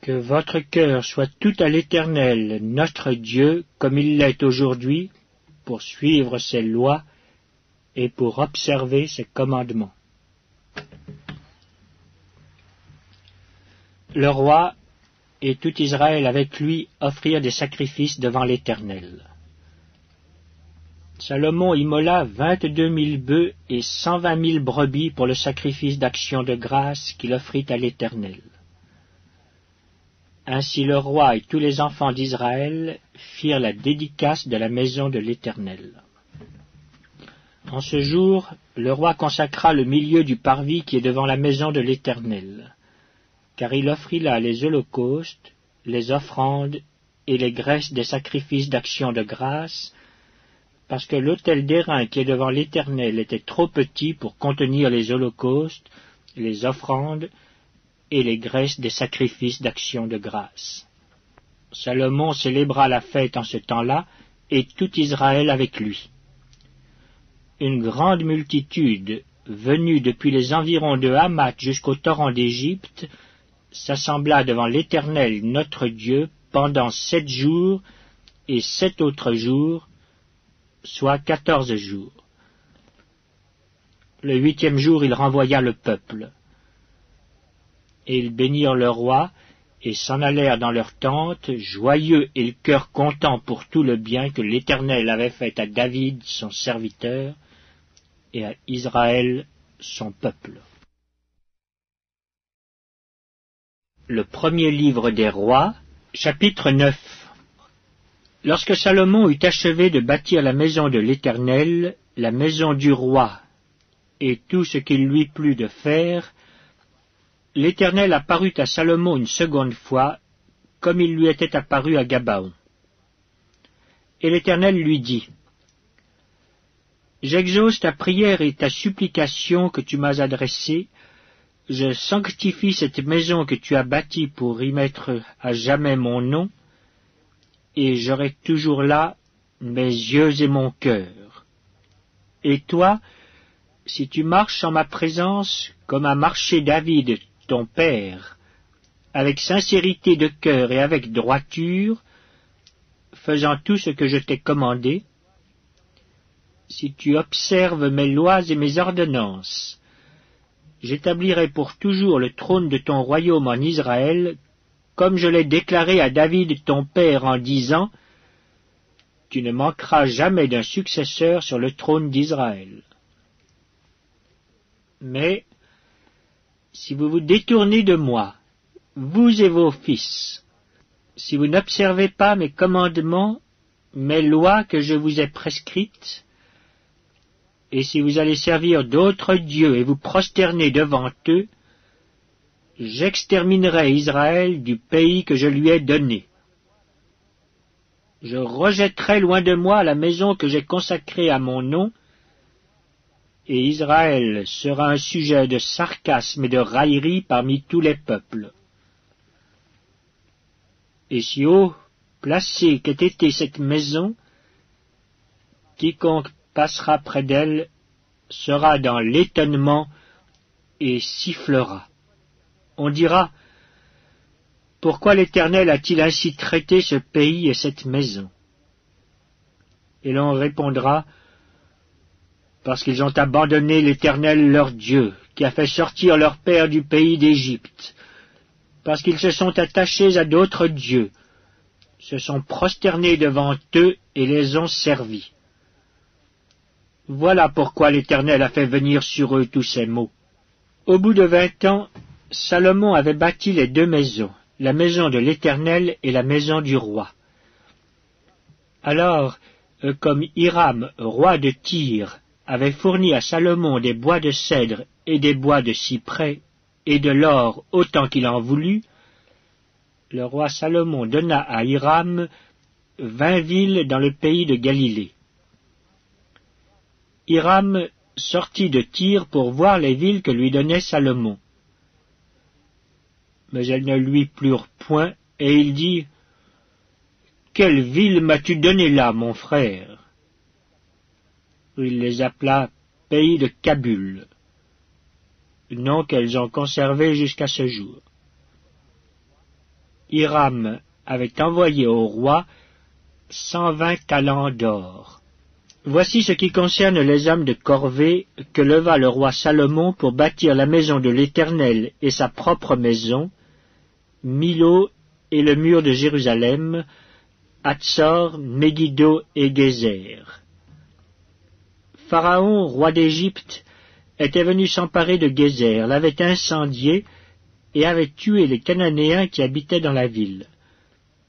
Que votre cœur soit tout à l'Éternel, notre Dieu, comme il l'est aujourd'hui, pour suivre ses lois et pour observer ses commandements. Le roi et tout Israël avec lui offrirent des sacrifices devant l'Éternel. Salomon immola vingt-deux mille bœufs et cent vingt mille brebis pour le sacrifice d'action de grâce qu'il offrit à l'Éternel. Ainsi le roi et tous les enfants d'Israël firent la dédicace de la maison de l'Éternel. En ce jour, le roi consacra le milieu du parvis qui est devant la maison de l'Éternel car il offrit là les holocaustes, les offrandes et les graisses des sacrifices d'action de grâce, parce que l'autel d'airain qui est devant l'Éternel était trop petit pour contenir les holocaustes, les offrandes et les graisses des sacrifices d'action de grâce. Salomon célébra la fête en ce temps-là, et tout Israël avec lui. Une grande multitude, venue depuis les environs de Hamath jusqu'au torrent d'Égypte, s'assembla devant l'Éternel notre Dieu pendant sept jours et sept autres jours, soit quatorze jours. Le huitième jour il renvoya le peuple. Et ils bénirent le roi, et s'en allèrent dans leur tente, joyeux et le cœur content pour tout le bien que l'Éternel avait fait à David son serviteur, et à Israël son peuple. Le premier livre des rois, chapitre 9 Lorsque Salomon eut achevé de bâtir la maison de l'Éternel, la maison du roi, et tout ce qu'il lui plut de faire, l'Éternel apparut à Salomon une seconde fois, comme il lui était apparu à Gabaon. Et l'Éternel lui dit, J'exauce ta prière et ta supplication que tu m'as adressée, je sanctifie cette maison que tu as bâtie pour y mettre à jamais mon nom, et j'aurai toujours là mes yeux et mon cœur. Et toi, si tu marches en ma présence comme a marché David, ton père, avec sincérité de cœur et avec droiture, faisant tout ce que je t'ai commandé, si tu observes mes lois et mes ordonnances, j'établirai pour toujours le trône de ton royaume en Israël, comme je l'ai déclaré à David ton père en disant, tu ne manqueras jamais d'un successeur sur le trône d'Israël. Mais, si vous vous détournez de moi, vous et vos fils, si vous n'observez pas mes commandements, mes lois que je vous ai prescrites, et si vous allez servir d'autres dieux et vous prosterner devant eux, j'exterminerai Israël du pays que je lui ai donné. Je rejetterai loin de moi la maison que j'ai consacrée à mon nom, et Israël sera un sujet de sarcasme et de raillerie parmi tous les peuples. Et si haut placée qu'ait été cette maison, quiconque passera près d'elle sera dans l'étonnement et sifflera. On dira, Pourquoi l'Éternel a-t-il ainsi traité ce pays et cette maison? Et l'on répondra, Parce qu'ils ont abandonné l'Éternel leur Dieu, qui a fait sortir leur père du pays d'Égypte, parce qu'ils se sont attachés à d'autres dieux, se sont prosternés devant eux et les ont servis. Voilà pourquoi l'Éternel a fait venir sur eux tous ces maux. Au bout de vingt ans, Salomon avait bâti les deux maisons, la maison de l'Éternel et la maison du roi. Alors, euh, comme Hiram, roi de Tyr, avait fourni à Salomon des bois de cèdre et des bois de cyprès, et de l'or autant qu'il en voulut, le roi Salomon donna à Hiram vingt villes dans le pays de Galilée. Hiram sortit de Tyr pour voir les villes que lui donnait Salomon. Mais elles ne lui plurent point, et il dit, Quelle ville m'as-tu donné là, mon frère? Il les appela pays de Kabul, nom qu'elles ont conservé jusqu'à ce jour. Hiram avait envoyé au roi cent vingt talents d'or. Voici ce qui concerne les hommes de corvée que leva le roi Salomon pour bâtir la maison de l'Éternel et sa propre maison, Milo et le mur de Jérusalem, Hatzor, Megiddo et Gézer. Pharaon, roi d'Égypte, était venu s'emparer de Gézer, l'avait incendié et avait tué les Cananéens qui habitaient dans la ville.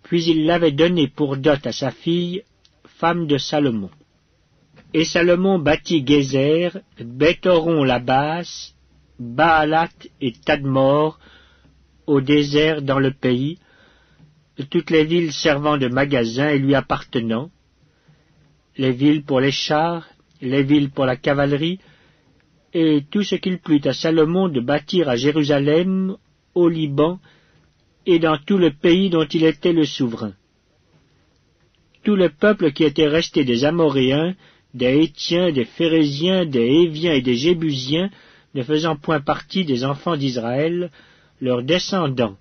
Puis il l'avait donné pour dot à sa fille, femme de Salomon. Et Salomon bâtit Gézer, Bétoron la basse, Baalat et Tadmor, au désert dans le pays, toutes les villes servant de magasins et lui appartenant, les villes pour les chars, les villes pour la cavalerie, et tout ce qu'il plut à Salomon de bâtir à Jérusalem, au Liban, et dans tout le pays dont il était le souverain. Tout le peuple qui était resté des Amoréens des Hétiens, des Phérésiens, des Héviens et des Jébusiens, ne faisant point partie des enfants d'Israël, leurs descendants,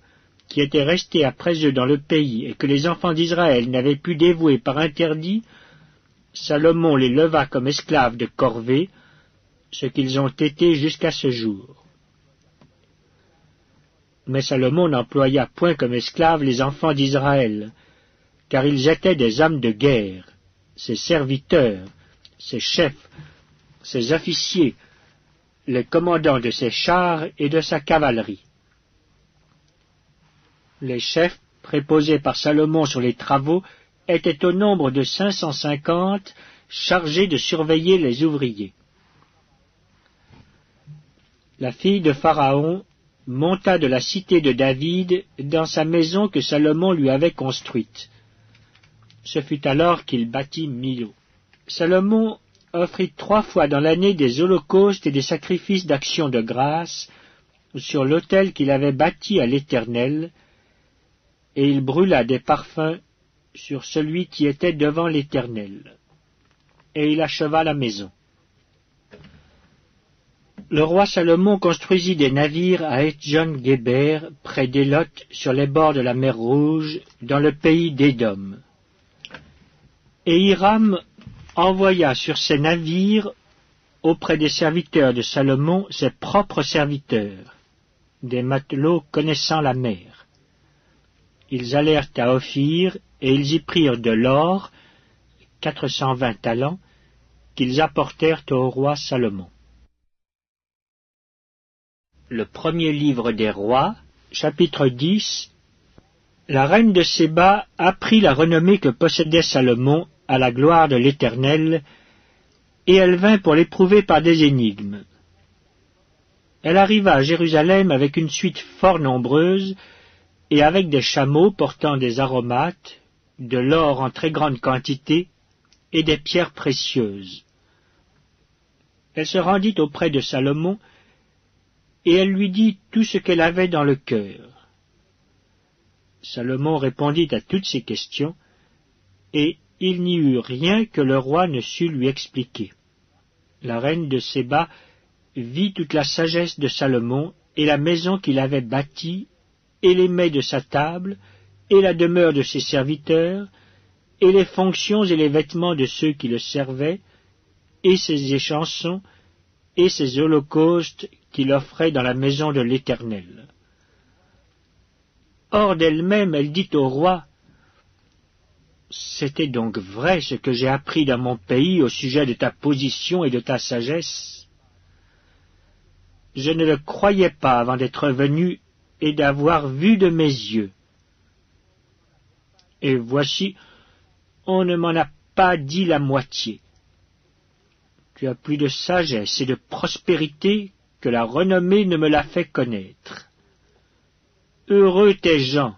qui étaient restés après eux dans le pays, et que les enfants d'Israël n'avaient pu dévouer par interdit, Salomon les leva comme esclaves de corvée, ce qu'ils ont été jusqu'à ce jour. Mais Salomon n'employa point comme esclaves les enfants d'Israël, car ils étaient des hommes de guerre, ses serviteurs, ses chefs, ses officiers, les commandants de ses chars et de sa cavalerie. Les chefs, préposés par Salomon sur les travaux, étaient au nombre de cinq cent cinquante, chargés de surveiller les ouvriers. La fille de Pharaon monta de la cité de David dans sa maison que Salomon lui avait construite. Ce fut alors qu'il bâtit Milo. Salomon offrit trois fois dans l'année des holocaustes et des sacrifices d'action de grâce sur l'autel qu'il avait bâti à l'Éternel, et il brûla des parfums sur celui qui était devant l'Éternel. Et il acheva la maison. Le roi Salomon construisit des navires à Etjon-Geber, près d'Élot, sur les bords de la mer Rouge, dans le pays d'Édom. Et Hiram envoya sur ses navires auprès des serviteurs de Salomon ses propres serviteurs, des matelots connaissant la mer. Ils allèrent à Ophir et ils y prirent de l'or, quatre cent vingt talents, qu'ils apportèrent au roi Salomon. Le premier livre des rois, chapitre 10 La reine de Séba apprit la renommée que possédait Salomon à la gloire de l'Éternel, et elle vint pour l'éprouver par des énigmes. Elle arriva à Jérusalem avec une suite fort nombreuse, et avec des chameaux portant des aromates, de l'or en très grande quantité, et des pierres précieuses. Elle se rendit auprès de Salomon, et elle lui dit tout ce qu'elle avait dans le cœur. Salomon répondit à toutes ces questions, et il n'y eut rien que le roi ne sût lui expliquer. La reine de Séba vit toute la sagesse de Salomon et la maison qu'il avait bâtie, et les mets de sa table, et la demeure de ses serviteurs, et les fonctions et les vêtements de ceux qui le servaient, et ses échansons, et ses holocaustes qu'il offrait dans la maison de l'Éternel. Hors d'elle-même, elle dit au roi, C'était donc vrai ce que j'ai appris dans mon pays au sujet de ta position et de ta sagesse. Je ne le croyais pas avant d'être venu et d'avoir vu de mes yeux. Et voici, on ne m'en a pas dit la moitié. Tu as plus de sagesse et de prospérité que la renommée ne me l'a fait connaître. Heureux tes gens,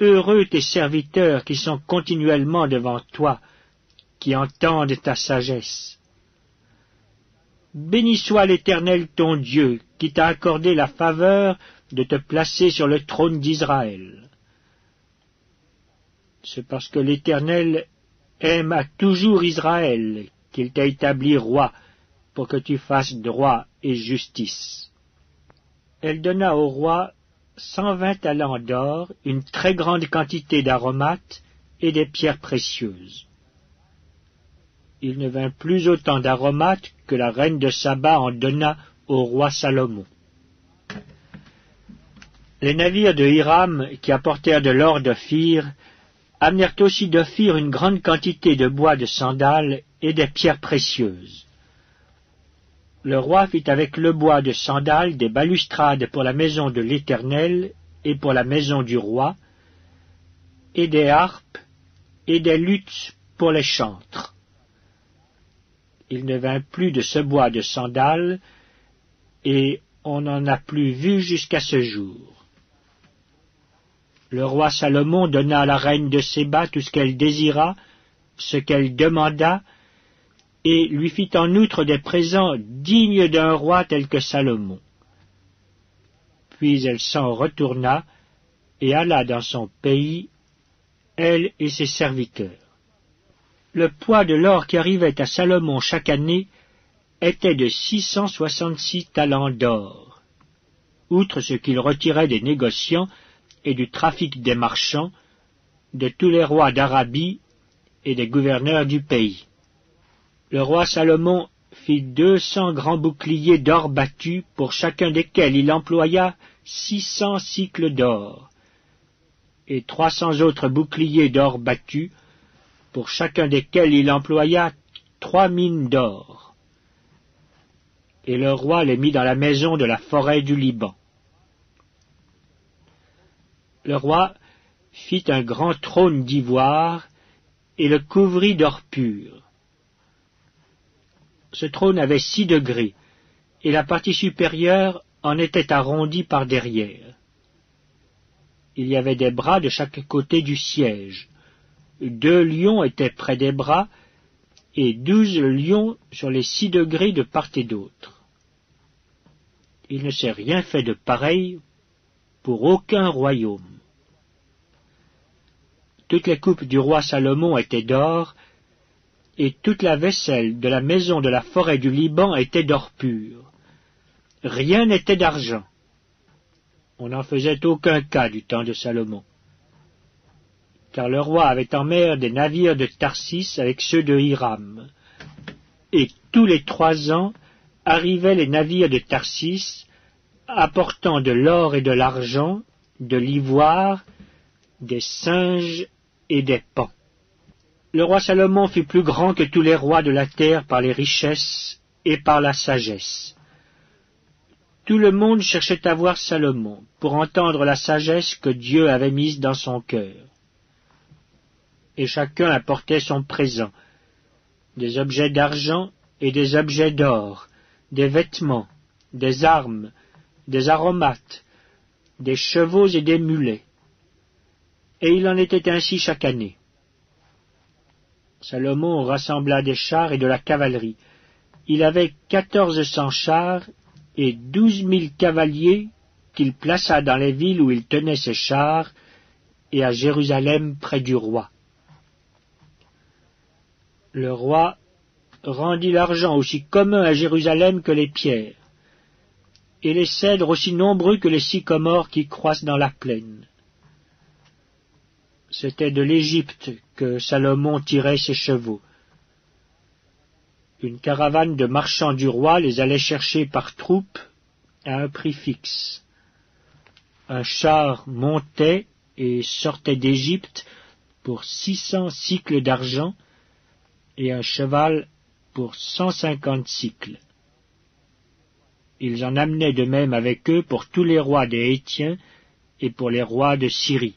heureux tes serviteurs qui sont continuellement devant toi, qui entendent ta sagesse. Béni soit l'Éternel ton Dieu, qui t'a accordé la faveur de te placer sur le trône d'Israël. C'est parce que l'Éternel aime à toujours Israël qu'il t'a établi roi pour que tu fasses droit et justice. Elle donna au roi cent vingt talents d'or, une très grande quantité d'aromates et des pierres précieuses. Il ne vint plus autant d'aromates que la reine de Saba en donna au roi Salomon. Les navires de Hiram qui apportèrent de l'or d'Ophir amenèrent aussi d'Ophir une grande quantité de bois de sandales et des pierres précieuses le roi fit avec le bois de sandales des balustrades pour la maison de l'Éternel et pour la maison du roi, et des harpes et des luttes pour les chantres. Il ne vint plus de ce bois de sandales, et on n'en a plus vu jusqu'à ce jour. Le roi Salomon donna à la reine de Séba tout ce qu'elle désira, ce qu'elle demanda, et lui fit en outre des présents dignes d'un roi tel que Salomon. Puis elle s'en retourna et alla dans son pays, elle et ses serviteurs. Le poids de l'or qui arrivait à Salomon chaque année était de six cent soixante-six talents d'or. Outre ce qu'il retirait des négociants et du trafic des marchands, de tous les rois d'Arabie et des gouverneurs du pays. Le roi Salomon fit deux cents grands boucliers d'or battu, pour chacun desquels il employa six cents cycles d'or, et trois cents autres boucliers d'or battu, pour chacun desquels il employa trois mines d'or. Et le roi les mit dans la maison de la forêt du Liban. Le roi fit un grand trône d'ivoire et le couvrit d'or pur ce trône avait six degrés, et la partie supérieure en était arrondie par derrière. Il y avait des bras de chaque côté du siège. Deux lions étaient près des bras, et douze lions sur les six degrés de part et d'autre. Il ne s'est rien fait de pareil pour aucun royaume. Toutes les coupes du roi Salomon étaient d'or, et toute la vaisselle de la maison de la forêt du Liban était d'or pur. Rien n'était d'argent. On n'en faisait aucun cas du temps de Salomon. car le roi avait en mer des navires de Tarsis avec ceux de Hiram. Et tous les trois ans arrivaient les navires de Tarsis, apportant de l'or et de l'argent, de l'ivoire, des singes et des pans. Le roi Salomon fut plus grand que tous les rois de la terre par les richesses et par la sagesse. Tout le monde cherchait à voir Salomon pour entendre la sagesse que Dieu avait mise dans son cœur. Et chacun apportait son présent, des objets d'argent et des objets d'or, des vêtements, des armes, des aromates, des chevaux et des mulets. Et il en était ainsi chaque année. Salomon rassembla des chars et de la cavalerie. Il avait quatorze cents chars et douze mille cavaliers qu'il plaça dans les villes où il tenait ses chars et à Jérusalem près du roi. Le roi rendit l'argent aussi commun à Jérusalem que les pierres, et les cèdres aussi nombreux que les sycomores qui croissent dans la plaine. C'était de l'Égypte que Salomon tirait ses chevaux. Une caravane de marchands du roi les allait chercher par troupes à un prix fixe. Un char montait et sortait d'Égypte pour six cents cycles d'argent et un cheval pour cent cinquante cycles. Ils en amenaient de même avec eux pour tous les rois des Hétiens et pour les rois de Syrie.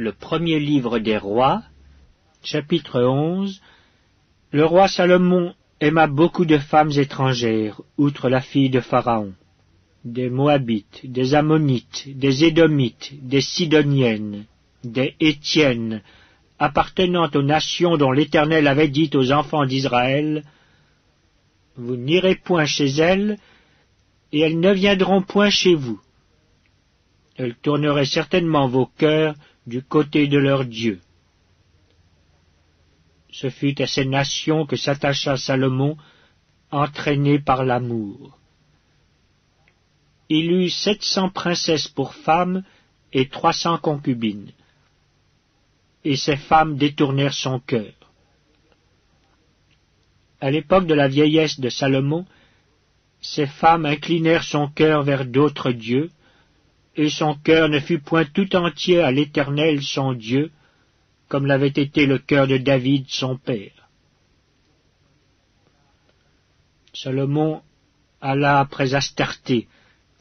Le premier livre des rois, chapitre 11 Le roi Salomon aima beaucoup de femmes étrangères, outre la fille de Pharaon, des Moabites, des Ammonites, des Édomites, des Sidoniennes, des Étiennes, appartenant aux nations dont l'Éternel avait dit aux enfants d'Israël, Vous n'irez point chez elles, et elles ne viendront point chez vous. Elles tourneraient certainement vos cœurs du côté de leur Dieu. Ce fut à ces nations que s'attacha Salomon, entraîné par l'amour. Il eut sept cents princesses pour femmes et trois cents concubines et ces femmes détournèrent son cœur. À l'époque de la vieillesse de Salomon, ces femmes inclinèrent son cœur vers d'autres dieux, et son cœur ne fut point tout entier à l'Éternel son Dieu, comme l'avait été le cœur de David son père. Salomon alla après Astarté,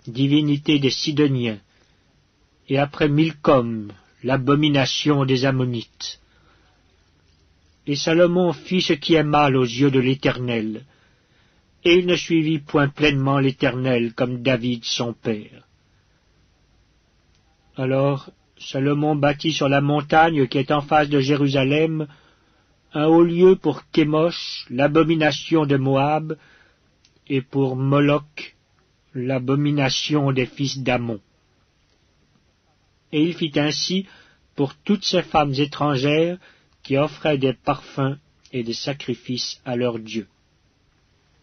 divinité des Sidoniens, et après Milcom, l'abomination des Ammonites. Et Salomon fit ce qui est mal aux yeux de l'Éternel, et il ne suivit point pleinement l'Éternel comme David son père. Alors Salomon bâtit sur la montagne qui est en face de Jérusalem un haut lieu pour Kémosh, l'abomination de Moab, et pour Moloch, l'abomination des fils d'Amon et il fit ainsi pour toutes ces femmes étrangères qui offraient des parfums et des sacrifices à leurs dieux.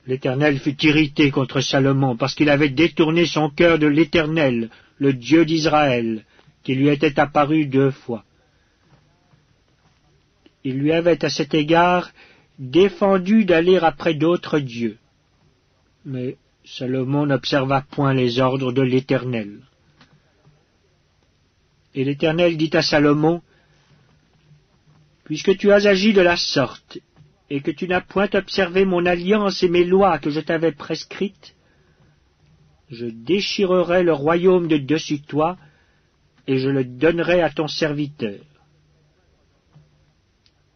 L'Éternel fut irrité contre Salomon parce qu'il avait détourné son cœur de l'Éternel, le Dieu d'Israël, qui lui était apparu deux fois. Il lui avait à cet égard défendu d'aller après d'autres dieux. Mais Salomon n'observa point les ordres de l'Éternel. Et l'Éternel dit à Salomon, Puisque tu as agi de la sorte, et que tu n'as point observé mon alliance et mes lois que je t'avais prescrites, je déchirerai le royaume de dessus toi, et je le donnerai à ton serviteur.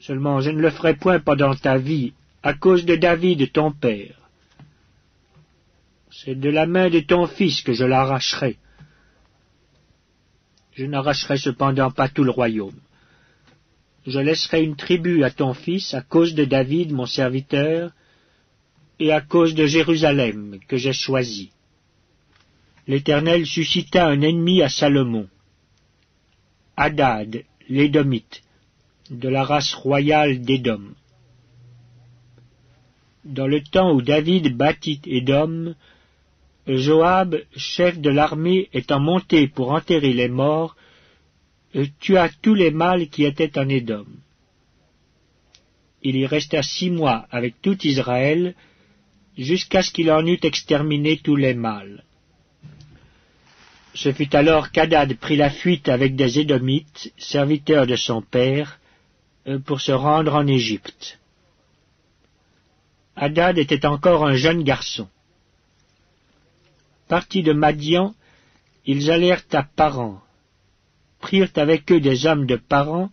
Seulement je ne le ferai point pendant ta vie, à cause de David ton père. C'est de la main de ton fils que je l'arracherai. Je n'arracherai cependant pas tout le royaume. Je laisserai une tribu à ton fils à cause de David mon serviteur, et à cause de Jérusalem que j'ai choisi. L'Éternel suscita un ennemi à Salomon, Hadad, l'Édomite, de la race royale d'Édom. Dans le temps où David bâtit Édom, Joab, chef de l'armée, étant monté pour enterrer les morts, tua tous les mâles qui étaient en Édom. Il y resta six mois avec tout Israël, jusqu'à ce qu'il en eût exterminé tous les mâles. Ce fut alors qu'Adad prit la fuite avec des Édomites, serviteurs de son père, euh, pour se rendre en Égypte. Hadad était encore un jeune garçon. Partis de Madian, ils allèrent à Paran, prirent avec eux des hommes de Paran,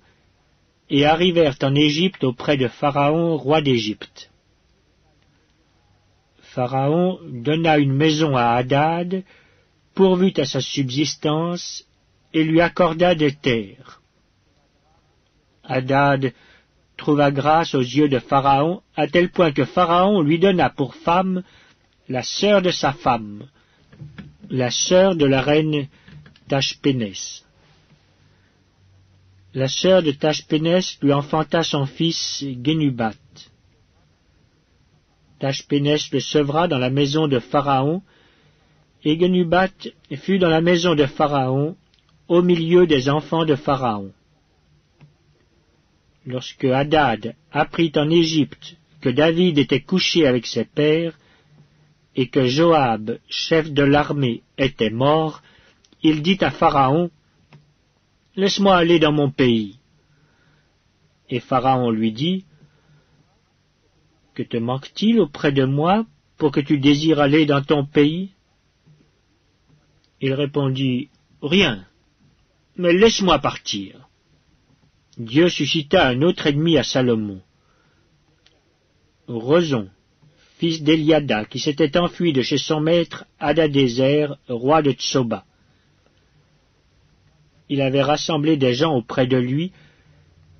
et arrivèrent en Égypte auprès de Pharaon, roi d'Égypte. Pharaon donna une maison à Hadad, pourvut à sa subsistance, et lui accorda des terres. Hadad trouva grâce aux yeux de Pharaon, à tel point que Pharaon lui donna pour femme la sœur de sa femme, la sœur de la reine Tachpénès. La sœur de Tachpénès lui enfanta son fils Genubat. Tachpénès le sevra dans la maison de Pharaon, et Genubat fut dans la maison de Pharaon, au milieu des enfants de Pharaon lorsque Hadad apprit en Égypte que David était couché avec ses pères, et que Joab, chef de l'armée, était mort, il dit à Pharaon, Laisse-moi aller dans mon pays. Et Pharaon lui dit, Que te manque-t-il auprès de moi pour que tu désires aller dans ton pays? Il répondit, Rien, mais laisse-moi partir. Dieu suscita un autre ennemi à Salomon. Rezon, fils d'Eliada, qui s'était enfui de chez son maître Adadézer, roi de Tsoba. Il avait rassemblé des gens auprès de lui,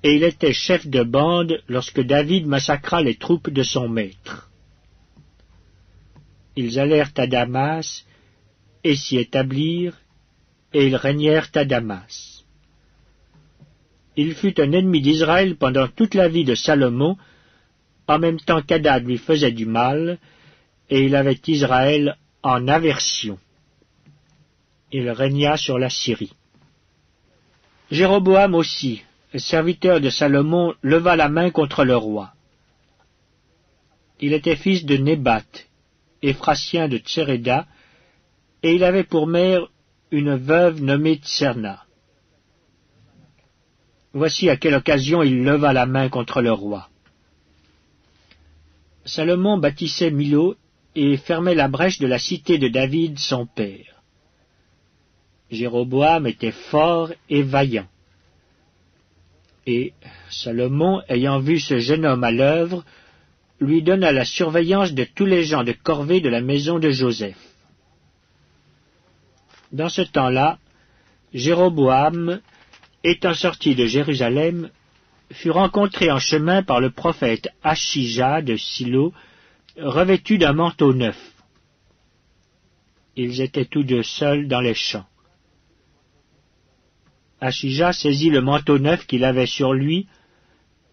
et il était chef de bande lorsque David massacra les troupes de son maître. Ils allèrent à Damas et s'y établirent, et ils régnèrent à Damas. Il fut un ennemi d'Israël pendant toute la vie de Salomon, en même temps qu'Adad lui faisait du mal, et il avait Israël en aversion. Il régna sur la Syrie. Jéroboam aussi, serviteur de Salomon, leva la main contre le roi. Il était fils de Nébat, Éphrasien de Tséréda, et il avait pour mère une veuve nommée Tserna. Voici à quelle occasion il leva la main contre le roi. Salomon bâtissait Milo et fermait la brèche de la cité de David son père. Jéroboam était fort et vaillant. Et Salomon, ayant vu ce jeune homme à l'œuvre, lui donna la surveillance de tous les gens de corvée de la maison de Joseph. Dans ce temps-là, Jéroboam étant sorti de Jérusalem, fut rencontré en chemin par le prophète Achija de Silo, revêtu d'un manteau neuf. Ils étaient tous deux seuls dans les champs. Achija saisit le manteau neuf qu'il avait sur lui,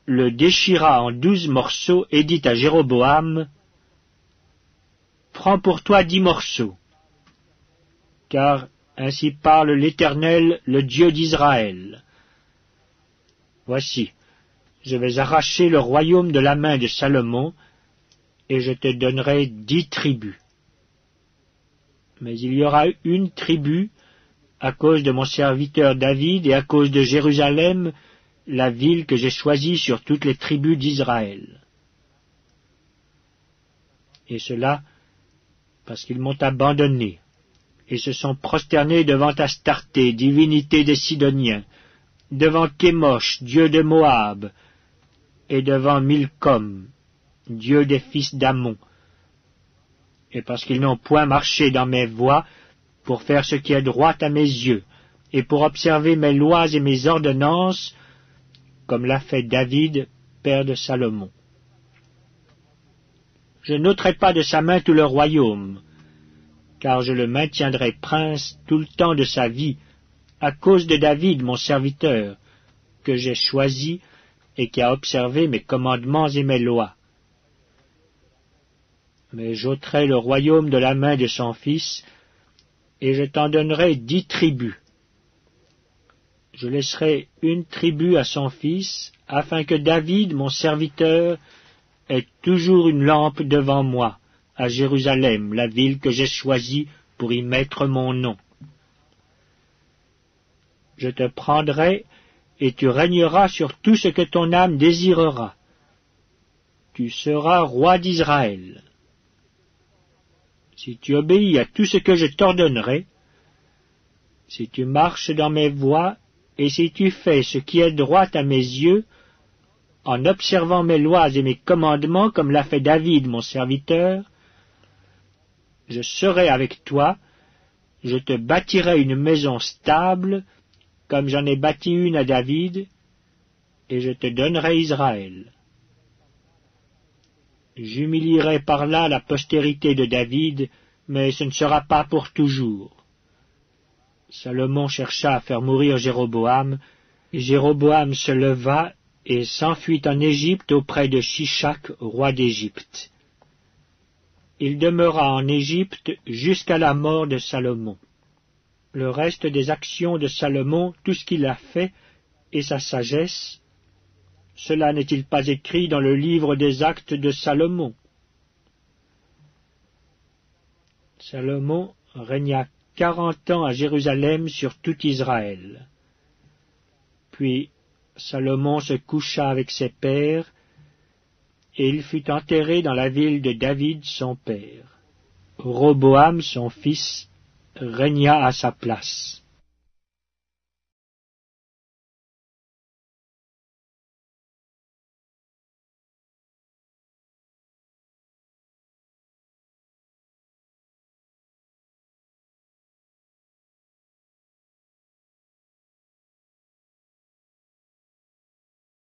le déchira en douze morceaux et dit à Jéroboam, Prends pour toi dix morceaux, car ainsi parle l'Éternel, le Dieu d'Israël. Voici, je vais arracher le royaume de la main de Salomon, et je te donnerai dix tribus. Mais il y aura une tribu, à cause de mon serviteur David et à cause de Jérusalem, la ville que j'ai choisie sur toutes les tribus d'Israël. Et cela parce qu'ils m'ont abandonné, et se sont prosternés devant Astarté, divinité des Sidoniens, devant Kémosh, dieu de Moab, et devant Milcom, dieu des fils d'Amon. Et parce qu'ils n'ont point marché dans mes voies, pour faire ce qui est droit à mes yeux, et pour observer mes lois et mes ordonnances, comme l'a fait David, père de Salomon. Je n'ôterai pas de sa main tout le royaume, car je le maintiendrai prince tout le temps de sa vie, à cause de David mon serviteur, que j'ai choisi et qui a observé mes commandements et mes lois. Mais j'ôterai le royaume de la main de son fils, et je t'en donnerai dix tribus. Je laisserai une tribu à son fils, afin que David, mon serviteur, ait toujours une lampe devant moi, à Jérusalem, la ville que j'ai choisie pour y mettre mon nom. Je te prendrai, et tu régneras sur tout ce que ton âme désirera. Tu seras roi d'Israël. Si tu obéis à tout ce que je t'ordonnerai, si tu marches dans mes voies, et si tu fais ce qui est droit à mes yeux, en observant mes lois et mes commandements comme l'a fait David mon serviteur, je serai avec toi, je te bâtirai une maison stable, comme j'en ai bâti une à David, et je te donnerai Israël. J'humilierai par là la postérité de David, mais ce ne sera pas pour toujours. Salomon chercha à faire mourir Jéroboam, Jéroboam se leva et s'enfuit en Égypte auprès de Shishak, roi d'Égypte. Il demeura en Égypte jusqu'à la mort de Salomon. Le reste des actions de Salomon, tout ce qu'il a fait, et sa sagesse, cela n'est-il pas écrit dans le livre des actes de Salomon? Salomon régna quarante ans à Jérusalem sur tout Israël. Puis Salomon se coucha avec ses pères, et il fut enterré dans la ville de David son père. Roboam son fils régna à sa place.